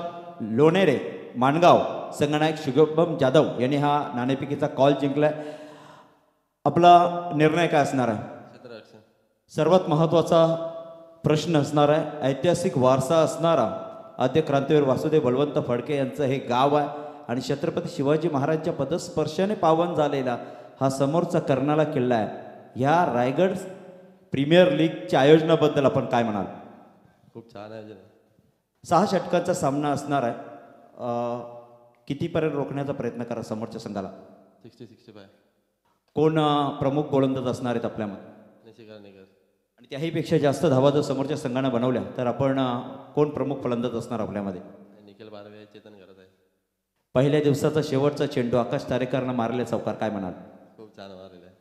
Lonere Mangaon संगनायक Shubham Jadhav यांनी हा नाणेफेकीचा कॉल जिंकलाय आपला निर्णय काय असणार आहे सर्वात महत्त्वाचा प्रश्न असणार आहे ऐतिहासिक वारसा असणारा आद्य क्रांतीवीर वासुदेव बलवंत फडके यांचं हे गाव आहे आणि छत्रपती शिवाजी महाराजांच्या पदस्पर्शाने पावन झालेला हा समोरचा कर्नाला किल्ला आहे ह्या रायगड प्रीमियर लीगच्या आयोजनाबद्दल आपण काय म्हणाल खूप छान आयोजन आहे सहा षटकांचा सामना असणार आहे. कितीपर्यंत रोखण्याचा प्रयत्न करा समोरच्या संघाला? सिक्स्टी सिक्स्टी फाय कोण प्रमुख गोलंदाज असणार आहेत आपल्यामध्ये? निशिका आणि त्याहीपेक्षा जास्त धावा जर समोरच्या संघानं बनवल्या तर आपण कोण प्रमुख फलंदाज असणार आपल्यामध्ये? निखिल बारवे आहे, चेतन करत आहे. पहिल्या दिवसाचा शेवटचा चेंडू आकाश तारेकरनं मारले चौकार काय म्हणाल? खूप छान मारलेलं आहे.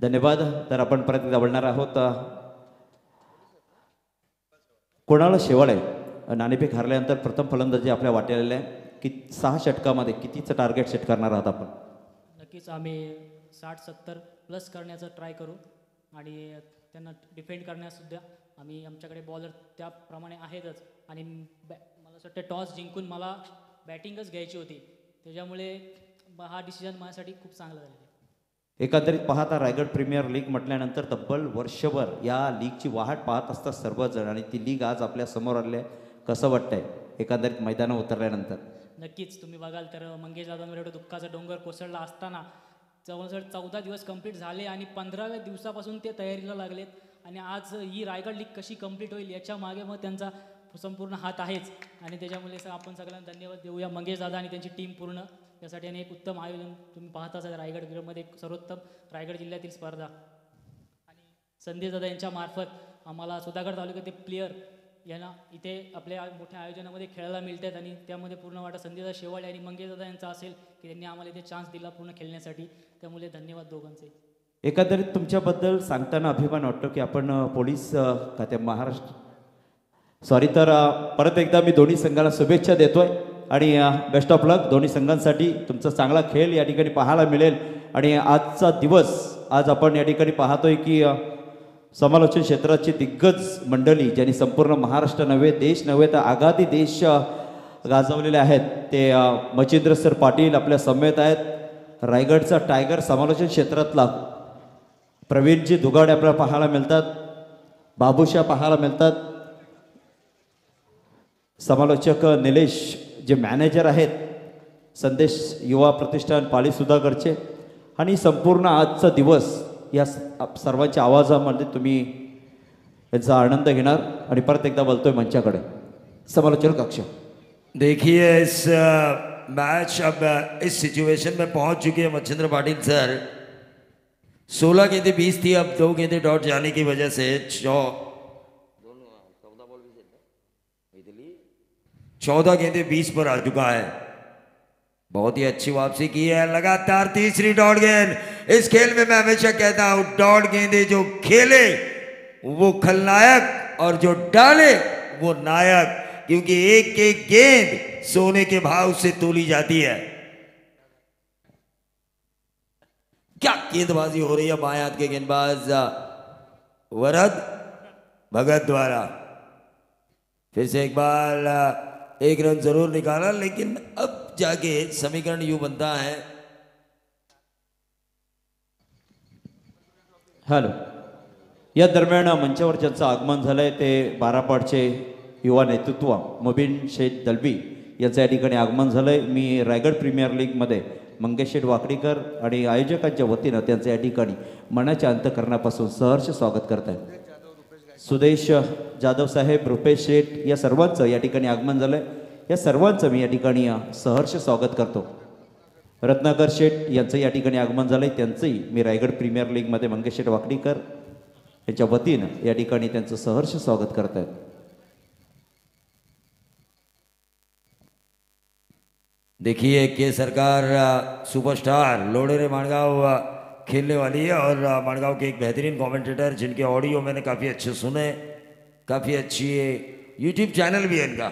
धन्यवाद. तर आपण परत एकदा बोलणार आहोत कोणाला शेवाळे अं, नाणेफेक हरल्यानंतर प्रथम फलंदाजी आपल्या वाटेलेलं आहे. की सहा षटकामध्ये कितीचं टार्गेट सेट करणार आहात आपण? नक्कीच आम्ही साठ सत्तर प्लस करण्याचा ट्राय करू. आणि त्यांना डिफेंड करण्यासुद्धा आम्ही आमच्याकडे बॉलर त्याप्रमाणे आहेतच. आणि बॅ मला असं वाटतं टॉस जिंकून मला बॅटिंगच घ्यायची होती. त्याच्यामुळे हा डिसिजन माझ्यासाठी खूप चांगला झालेला एकंदरीत पाहता रायगड प्रीमियर लीग म्हटल्यानंतर तब्बल वर्षभर या लीगची वाहट पाहत असतात सर्वजण. आणि ती लीग आज आपल्यासमोर आली आहे. कसं वाटतंय? एकंदरीत मैदानं उतरल्यानंतर. नक्कीच तुम्ही बघाल तर मंगेश दादांवर एवढं दुःखाचा डोंगर कोसळला असताना जवळजवळ चौदा दिवस कंप्लीट झाले आणि पंधराव्या दिवसापासून ते तयारीला लागलेत आणि आज ही रायगड लीग कशी कंप्लीट होईल याच्या मागे मग त्यांचा संपूर्ण हात आहेच. आणि त्याच्यामुळे आपण सगळ्यांना धन्यवाद देऊया. मंगेश दादा आणि त्यांची टीम पूर्ण. त्यासाठी आणि एक उत्तम आयोजन तुम्ही पाहत असाल रायगडमध्ये एक सर्वोत्तम रायगड जिल्ह्यातील स्पर्धा. आणि संदेश दादा यांच्या मार्फत आम्हाला सुधागड तालुक्यातील प्लेयर यांना इथे आपल्या मोठ्या आयोजनामध्ये खेळायला मिळत आहेत आणि त्यामध्ये पूर्ण वाटा संधीचा शेवाळे आणि मंगेशदादा यांचा असेल की त्यांनी आम्हाला इथे चान्स दिला पूर्ण खेळण्यासाठी. त्यामुळे धन्यवाद दोघांचे. एकंदरीत तुमच्याबद्दल सांगताना अभिमान वाटतो की आपण पोलीस खात्या महाराष्ट्र सॉरी तर परत एकदा मी दोन्ही संघाला शुभेच्छा देतोय आणि बेस्ट ऑफ लक दोन्ही संघांसाठी तुमचा चांगला खेळ या ठिकाणी पाहायला मिळेल. आणि आजचा दिवस आज आपण या ठिकाणी पाहतोय की समालोचन क्षेत्राची दिग्गज मंडळी ज्यांनी संपूर्ण महाराष्ट्र नव्हे देश नव्हे तर आघादी देश गाजवलेले आहेत. ते मचिंद्र सर पाटील आपल्या समेत आहेत. रायगडचा टायगर समालोचन क्षेत्रातला प्रवीणजी दुगाडे आपल्याला पाहायला मिळतात. बाबूशा पाहायला मिळतात. समालोचक निलेश जे मॅनेजर आहेत संदेश युवा प्रतिष्ठान पाली सुधाकरचे आणि संपूर्ण आजचा दिवस या सर्वांच्या आवाजामध्ये तुम्ही याचा आनंद घेणार आणि परत एकदा बोलतोय समालोचन कक्ष. देखिए इस मैच अब इस सिचुएशन में पहुँच चुके हैं मच्छिंद्र पाटिल सर। सोलह गेंदे बीस थी, अब दो गेंदे डॉट जाने की वजह से चौदह गेंदे बीस पर आ चुका है। बहुत ही अच्छी वापसी की है, लगातार तीसरी डॉट गेंद इस खेल में मैं हमेशा कहता हूँ डॉट गेंदे जो खेले, वो खलनायक और जो डाले, वो नायक। क्योंकि एक एक गेंद सोने के भाव से तोली जाती है। क्या गेंदबाजी हो रही है बाएँ के गेंदबाज? वरद भगत द्वारा। फिर से एक बार, एक रन ज़रूर निकाला, लेकिन अब जाके समीकरण यूँ बनता है। हॅलो. या दरम्यान मंचावर ज्यांचं आगमन झालं आहे ते बारापाडचे युवा नेतृत्व मुबीन शेठ दलबी यांचं या ठिकाणी आगमन झालं आहे मी रायगड प्रीमियर लीगमध्ये मंगेश शेठ वाकडीकर आणि आयोजकांच्या वतीनं त्यांचं या ठिकाणी मनाच्या अंतकरणापासून सहर्ष स्वागत करत आहे सुदेश जाधव साहेब रुपेश शेठ या सर्वांचं या ठिकाणी आगमन झालं आहे या सर्वांचं मी या ठिकाणी सहर्ष स्वागत करतो. रत्नाकर शेठ यांचं या ठिकाणी आगमन झालं आहे त्यांचंही मी रायगड प्रीमियर लीगमध्ये मंगेश शेठ वाकडीकर यांच्या वतीनं या ठिकाणी त्यांचं सहर्ष स्वागत करत आहेत देखिए के सरकार सुपरस्टार लोडेरे माणगांव खेलने वाली है और अ, माणगांव के एक बेहतरीन कमेंटेटर जिनके ऑडियो मैंने काफ़ी अच्छे सुने काफ़ी अच्छी यूट्यूब चैनल भी है इनका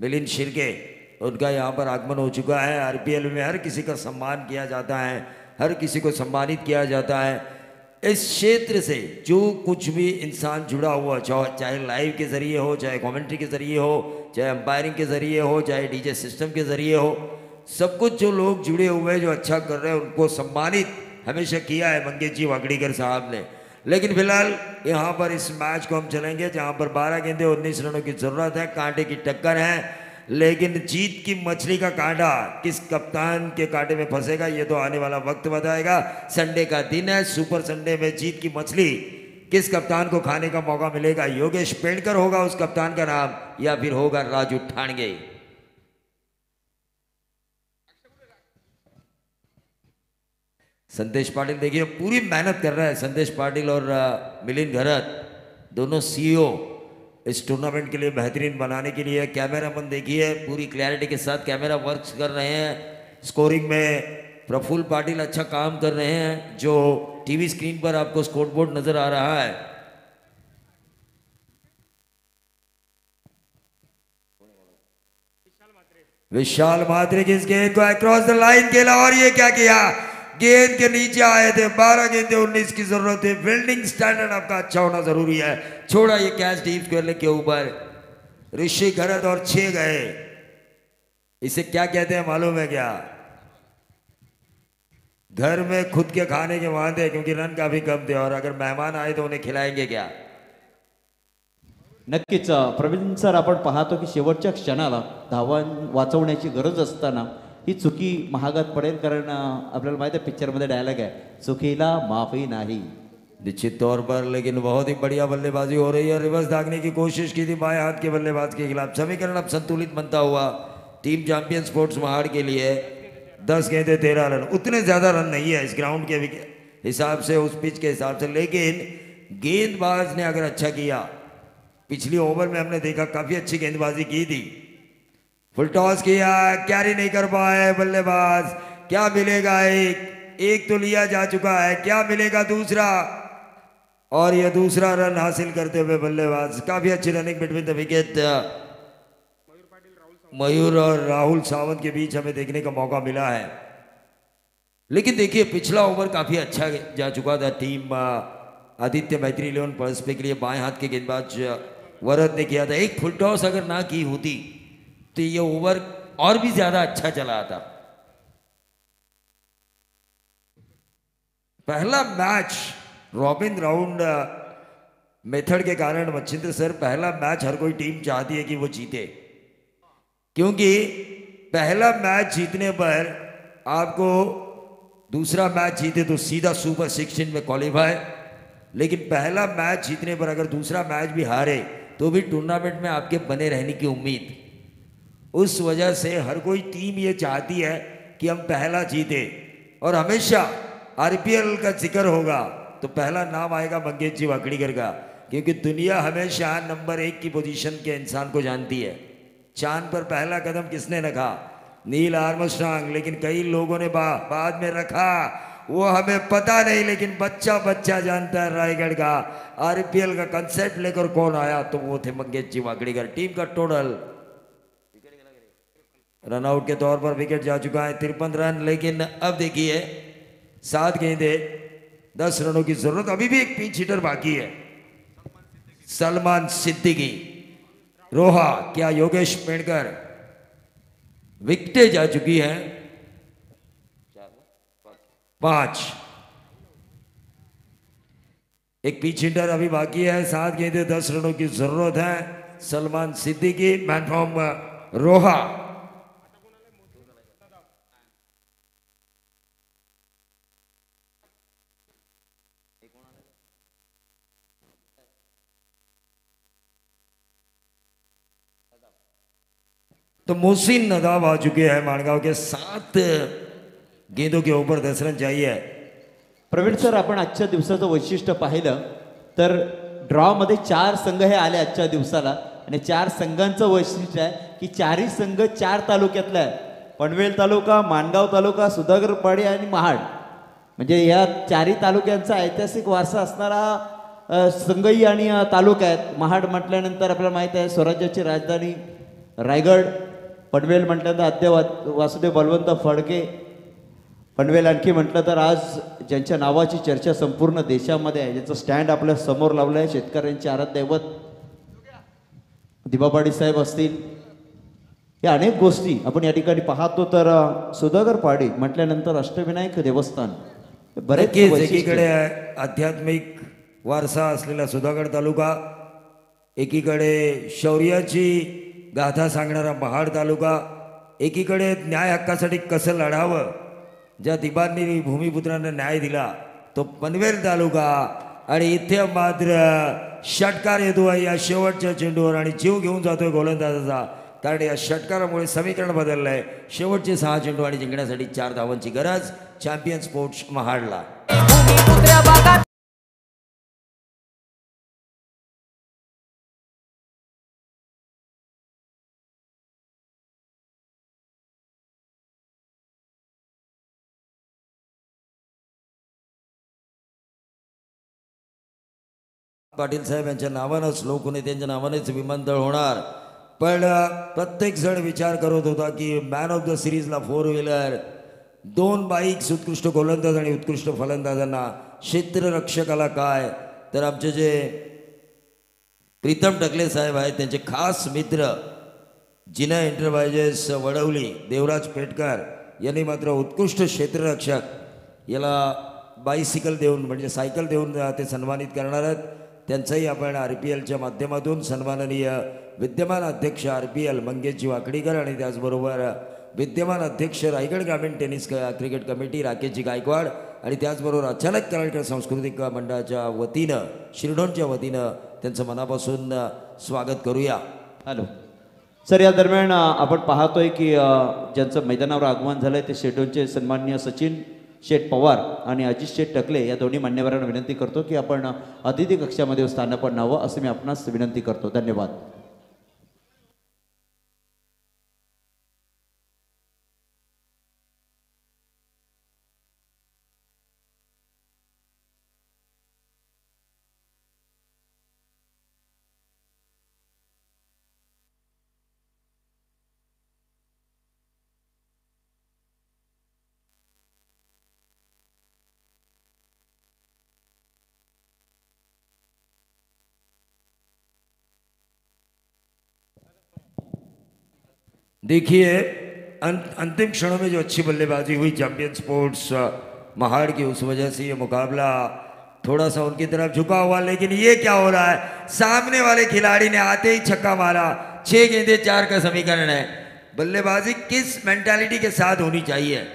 मिलिंद शिरके। उनका यहाँ पर आगमन हो चुका है। आरपीएल में हर किसी का सम्मान किया जाता है, हर किसी को सम्मानित किया जाता है। इस क्षेत्र से जो कुछ भी इंसान जुड़ा हुआ, चाहे लाइव के ज़रिए हो, चाहे कमेंट्री के ज़रिए हो, चाहे अंपायरिंग के ज़रिए हो, चाहे डीजे सिस्टम के ज़रिए हो, सब कुछ जो लोग जुड़े हुए हैं, जो अच्छा कर रहे हैं, उनको सम्मानित हमेशा किया है मंगेश जी वागड़ीकर साहब ने। लेकिन फ़िलहाल यहाँ पर इस मैच को हम चलेंगे, जहाँ पर 12 गेंदे उन्नीस रनों की ज़रूरत है। कांटे की टक्कर है। लेकिन जीत की मछली का कांटा किस कप्तान के कांटे में फंसेगा, ये तो आने वाला वक्त बताएगा। संडे का दिन है, सुपर संडे में जीत की मछली किस कप्तान को खाने का मौका मिलेगा? योगेश पेड़कर होगा उस कप्तान का नाम, या फिर होगा राजू ठाणगे। संदेश पाटिल, देखिए, पूरी मेहनत कर रहा है संदेश पाटिल और मिलिंद घरत, दोनों सीईओ। इस टूर्नामेंट के लिए बेहतरीन बनाने के लिए कैमरामैन देखिए, पूरी क्लैरिटी के साथ कैमरा वर्क्स कर रहे हैं। स्कोरिंग में प्रफुल्ल पाटिल अच्छा काम कर रहे हैं, जो टीवी स्क्रीन पर आपको स्कोर बोर्ड नज़र आ रहा है। विशाल मात्रे की इस गेंद को अक्रॉस द लाइन खेला और ये क्या किया? गेंद के नीचे आए थे, बारह गेंदे उन्नीस की ज़रूरत है फील्डिंग स्टैंडर्ड आपका अच्छा होना ज़रूरी है। छोड़ा ये कैच डीप स्क्वेयर के ऊपर। ऋषि घरत और छह गए। इसे क्या कहते हैं, मालूम है क्या? घर में खुद के खाने के वादे क्योंकि रन काफ़ी कम थे, और अगर मेहमान आए तो उन्हें खिलाएँगे क्या? नक्कीच प्रवीण सर, आपण पाहतो की शेवटच्या क्षणाला धावा वाचवण्याची गरज असताना ही चुकी महागात पडेल कारण अ, आपल्याला माहिती आहे पिक्चरमध्ये डायलॉग आहे चुकीला माफ़ी नाही निश्चित तौर पर लेकिन बहुत ही बढ़िया बल्लेबाजी हो रही है रिवर्स दागने की कोशिश की थी बाएँ हाथ के बल्लेबाज के खिलाफ समीकरण अब संतुलित बनता हुआ टीम चैंपियन स्पोर्ट्स महाड़ के लिए दस गेंदे तेरह रन उतने ज़्यादा रन नहीं है इस ग्राउंड के हिसाब से उस पिच के हिसाब से लेकिन गेंदबाज ने अगर अच्छा किया पिछली ओवर में हमने देखा काफ़ी अच्छी गेंदबाजी की थी फुल टॉस किया, कैरी नहीं कर पाए बल्लेबाज। क्या मिलेगा एक? एक तो लिया जा चुका है, क्या मिलेगा दूसरा? और यह दूसरा रन हासिल करते हुए बल्लेबाज, काफ़ी अच्छी running between the wicket Mayur और राहुल सावंत के बीच हमें देखने का मौका मिला है। लेकिन देखिए, पिछला ओवर काफ़ी अच्छा जा चुका था टीम आदित्य मैत्री इलेवन पर्स पे के लिए बाएँ हाथ के गेंदबाज, वरद ने किया था। एक फुल टॉस अगर ना की होती तो ये ओवर और भी ज़्यादा अच्छा चला था। पहला मैच रॉबिन राउंड मेथड के कारण मच्छिंद्र सर, पहला मैच हर कोई टीम चाहती है कि वो जीते। क्योंकि पहला मैच जीतने पर आपको दूसरा मैच जीते तो सीधा सुपर सिक्सटीन में क्वालिफाई लेकिन पहला मैच जीतने पर अगर दूसरा मैच भी हारे तो भी टूर्नामेंट में आपके बने रहने की उम्मीद। उस वजह से हर कोई टीम ये चाहती है कि हम पहला जीते। और हमेशा आरपीएल का ज़िक्र होगा तो पहला नाम आएगा मंगेश जी वाकड़ीकर का क्योंकि दुनिया हमेशा नंबर एक की पोजीशन के इंसान को जानती है। चाँद पर पहला कदम किसने रखा? नील आर्मस्ट्रांग लेकिन कई लोगों ने बा, बाद में रखा। वो हमें पता नहीं लेकिन बच्चा बच्चा जानता है रायगढ़ का। आरपीएल का कंसेप्ट लेकर कौन आया? तो वो थे मंगेश जी वाकड़ीकर। टीम का टोटल रनआउट के तौर पर विकेट जा चुका है, तिरपन रन, लेकिन अब देखिए, सात गेंदे, दस रनों की ज़रूरत, अभी भी एक पिंच हिटर बाकी है। सलमान सिद्दीकी, रोहा, क्या योगेश पेड़कर विकटे जा चुकी है। पाँच। एक पिच हिटर अभी बाकी है, सात गेंदे, दस रनों की ज़रूरत है। Salman Siddiqui man from Roha. तो मोहसिन नदाब आ चुके हैं माणगाव के सात गेंदों के ऊपर दस रन चाहिए प्रवीण सर आपण आजच्या दिवसाचं वैशिष्ट्य पाहिलं तर ड्रॉमध्ये चार संघ हे आले आजच्या दिवसाला आणि चार संघांचं वैशिष्ट्य आहे की चारही संघ चार तालुक्यातला आहे पनवेल तालुका माणगाव तालुका सुधागरपाडी आणि महाड. म्हणजे या चारही तालुक्यांचा ऐतिहासिक वारसा असणारा संघही आणि तालुका आहेत. महाड म्हटल्यानंतर आपल्याला माहीत आहे स्वराज्याची राजधानी रायगड पनवेल म्हटल्यानंतर आद्य वा वासुदेव बलवंत फडके. पनवेल आणखी म्हटलं तर आज ज्यांच्या नावाची चर्चा संपूर्ण देशामध्ये आहे ज्याचं स्टँड आपल्यासमोर लावलं आहे शेतकऱ्यांचे आराध्य दैवत दिबापाडी साहेब असतील. या अनेक गोष्टी आपण या ठिकाणी पाहतो तर सुधागर पाडी म्हटल्यानंतर अष्टविनायक देवस्थान. बरेच एकीकडे. आध्यात्मिक वारसा असलेला सुधागड तालुका एकीकडे शौर्याची गाथा सांगणारा महाड तालुका एकीकडे न्याय हक्कासाठी कसं लढावं? ज्या दिबांनी भूमिपुत्रांना न्याय दिला तो पनवेल तालुका. आणि इथे मात्र षटकार येतो आहे. या शेवटच्या चेंडूवर आणि जीव घेऊन जातोय गोलंदाजाचा. कारण या षटकारामुळे समीकरण बदललंय. शेवटचे सहा चेंडू आणि जिंकण्यासाठी चार धावांची गरज. चॅम्पियन स्पोर्ट्स महाडला. पाटील साहेब यांच्या नावानं श्लोक होणे त्यांच्या नावानेच विमानतळ होणार. पण प्रत्येक जण विचार करत होता की मॅन ऑफ द सिरीजला फोर व्हीलर दोन बाईक्स उत्कृष्ट गोलंदाज आणि उत्कृष्ट फलंदाजांना क्षेत्ररक्षकाला काय? तर आमचे जे प्रीतम टकले साहेब आहेत त्यांचे खास मित्र जिना एंटरप्रायजेस वडवली देवराज पेटकर यांनी मात्र उत्कृष्ट क्षेत्ररक्षक याला बायसिकल देऊन म्हणजे सायकल देऊन ते सन्मानित करणार आहेत. त्यांचंही आपण आर पी एलच्या माध्यमातून सन्माननीय विद्यमान अध्यक्ष R P L Mangeshji Wakadikar आणि त्याचबरोबर विद्यमान अध्यक्ष रायगड ग्रामीण टेनिस क- क्रिकेट कमिटी राकेशजी गायकवाड आणि त्याचबरोबर अचानक कराडकर सांस्कृतिक मंडळाच्या वतीनं शिरडोनच्या वतीनं त्यांचं मनापासून स्वागत करूया. हॅलो. सर या दरम्यान आपण पाहतोय की ज्यांचं मैदानावर आगमन झालंय ते शिरडोनचे सन्माननीय सचिन शेठ पवार आणि अजित शेठ टकले या दोन्ही मान्यवरांना विनंती करतो की आपण अतिथी कक्षामध्ये स्थानापन्न व्हावं असं मी आपणास विनंती करतो. धन्यवाद. देखिए, अं- अंतिम क्षणों में जो अच्छी बल्लेबाजी हुई चैंपियन स्पोर्ट्स महाड़ की उस वजह से ये मुकाबला थोड़ा सा उनकी तरफ़ झुका हुआ, लेकिन ये क्या हो रहा है? सामने वाले खिलाड़ी ने आते ही छक्का मारा। छह गेंदे, चार का समीकरण है। बल्लेबाजी किस मेंटालिटी के साथ होनी चाहिए?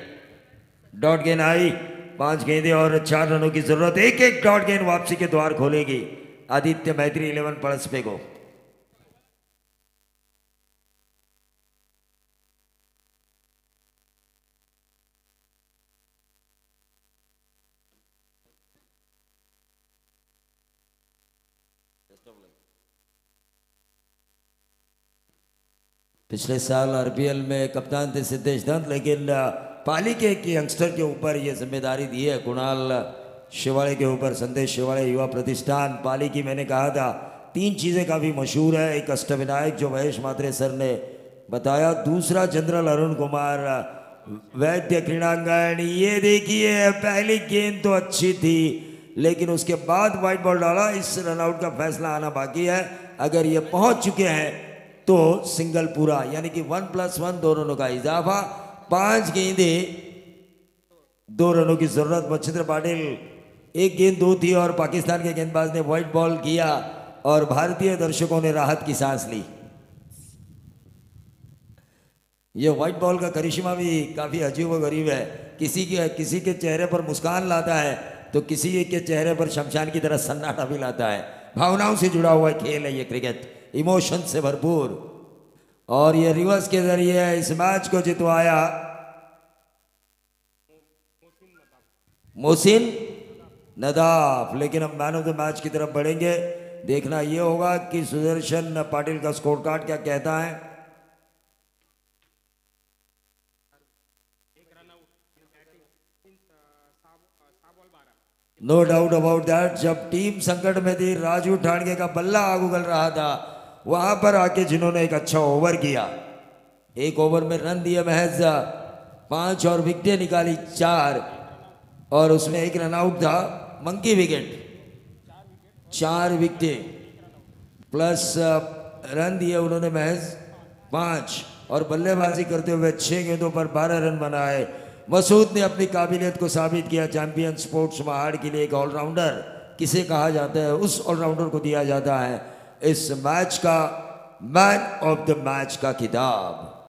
डॉट गेंद आई, पाँच गेंदे और चार रनों की ज़रूरत। एक एक डॉट गेंद वापसी के द्वार खोलेगी। आदित्य मैत्री इलेवन पड़स पे को। पिछले साल आरपीएल में कप्तान थे सिद्धेश दत्त, लेकिन पाली के यंगस्टर के ऊपर ये ज़िम्मेदारी दी है कुणाल शिवाड़े के ऊपर, संदेश शिवाड़े युवा प्रतिष्ठान। पाली की मैंने कहा था, तीन चीज़ें काफ़ी मशहूर है, एक अष्टविनायक जो महेश मात्रे सर ने बताया, दूसरा जनरल अरुण कुमार वैद्य क्रीड़ांगण। ये देखिए, पहली गेंद तो अच्छी थी, लेकिन उसके बाद व्हाइट बॉल डाला, इस रनआउट का फैसला आना बाकी है। अगर ये पहुँच चुके हैं तो सिंगल पूरा, यानी कि वन प्लस वन दो रनों का इजाफा। पाँच गेंदे, दो रनों की ज़रूरत, मच्छिंद्र पाटिल। एक गेंद दो थी और पाकिस्तान के गेंदबाज ने व्हाइट बॉल किया और भारतीय दर्शकों ने राहत की सांस ली। ये व्हाइट बॉल का करिश्मा भी काफ़ी अजीब व गरीब है। किसी के किसी के चेहरे पर मुस्कान लाता है तो किसी के चेहरे पर शमशान की तरह सन्नाटा भी लाता है। भावनाओं से जुड़ा हुआ खेल है ये क्रिकेट। इमोशन से भरपूर। और ये रिवर्स के ज़रिए इस मैच को जितवाया। मोहसिन नदाफ, लेकिन हम मैन ऑफ़ द मैच की तरफ़ बढ़ेंगे। देखना ये होगा कि सुदर्शन पाटिल का स्कोर कार्ड क्या कहता है। नो डाउट अबाउट दैट जब टीम संकट में थी, राजू ठाणगे का बल्ला आग उगल रहा था। वहाँ पर आके जिन्होंने एक अच्छा ओवर किया। एक ओवर में रन दिया महज। पाँच और विकेटें निकाली चार। और उसमें एक रन आउट था, मंकी विकेट। चार विकेटें। प्लस, रन दिए उन्होंने महज पाँच। और बल्लेबाजी करते हुए छह गेंदों पर बारह रन बनाए। मसूद ने अपनी काबिलियत को साबित किया। चैंपियन स्पोर्ट्स महाड़ के लिए एक ऑलराउंडर, किसे कहा जाता है, उस ऑलराउंडर को दिया जाता है। इस मैच का मैन ऑफ़ द मैच का खिताब।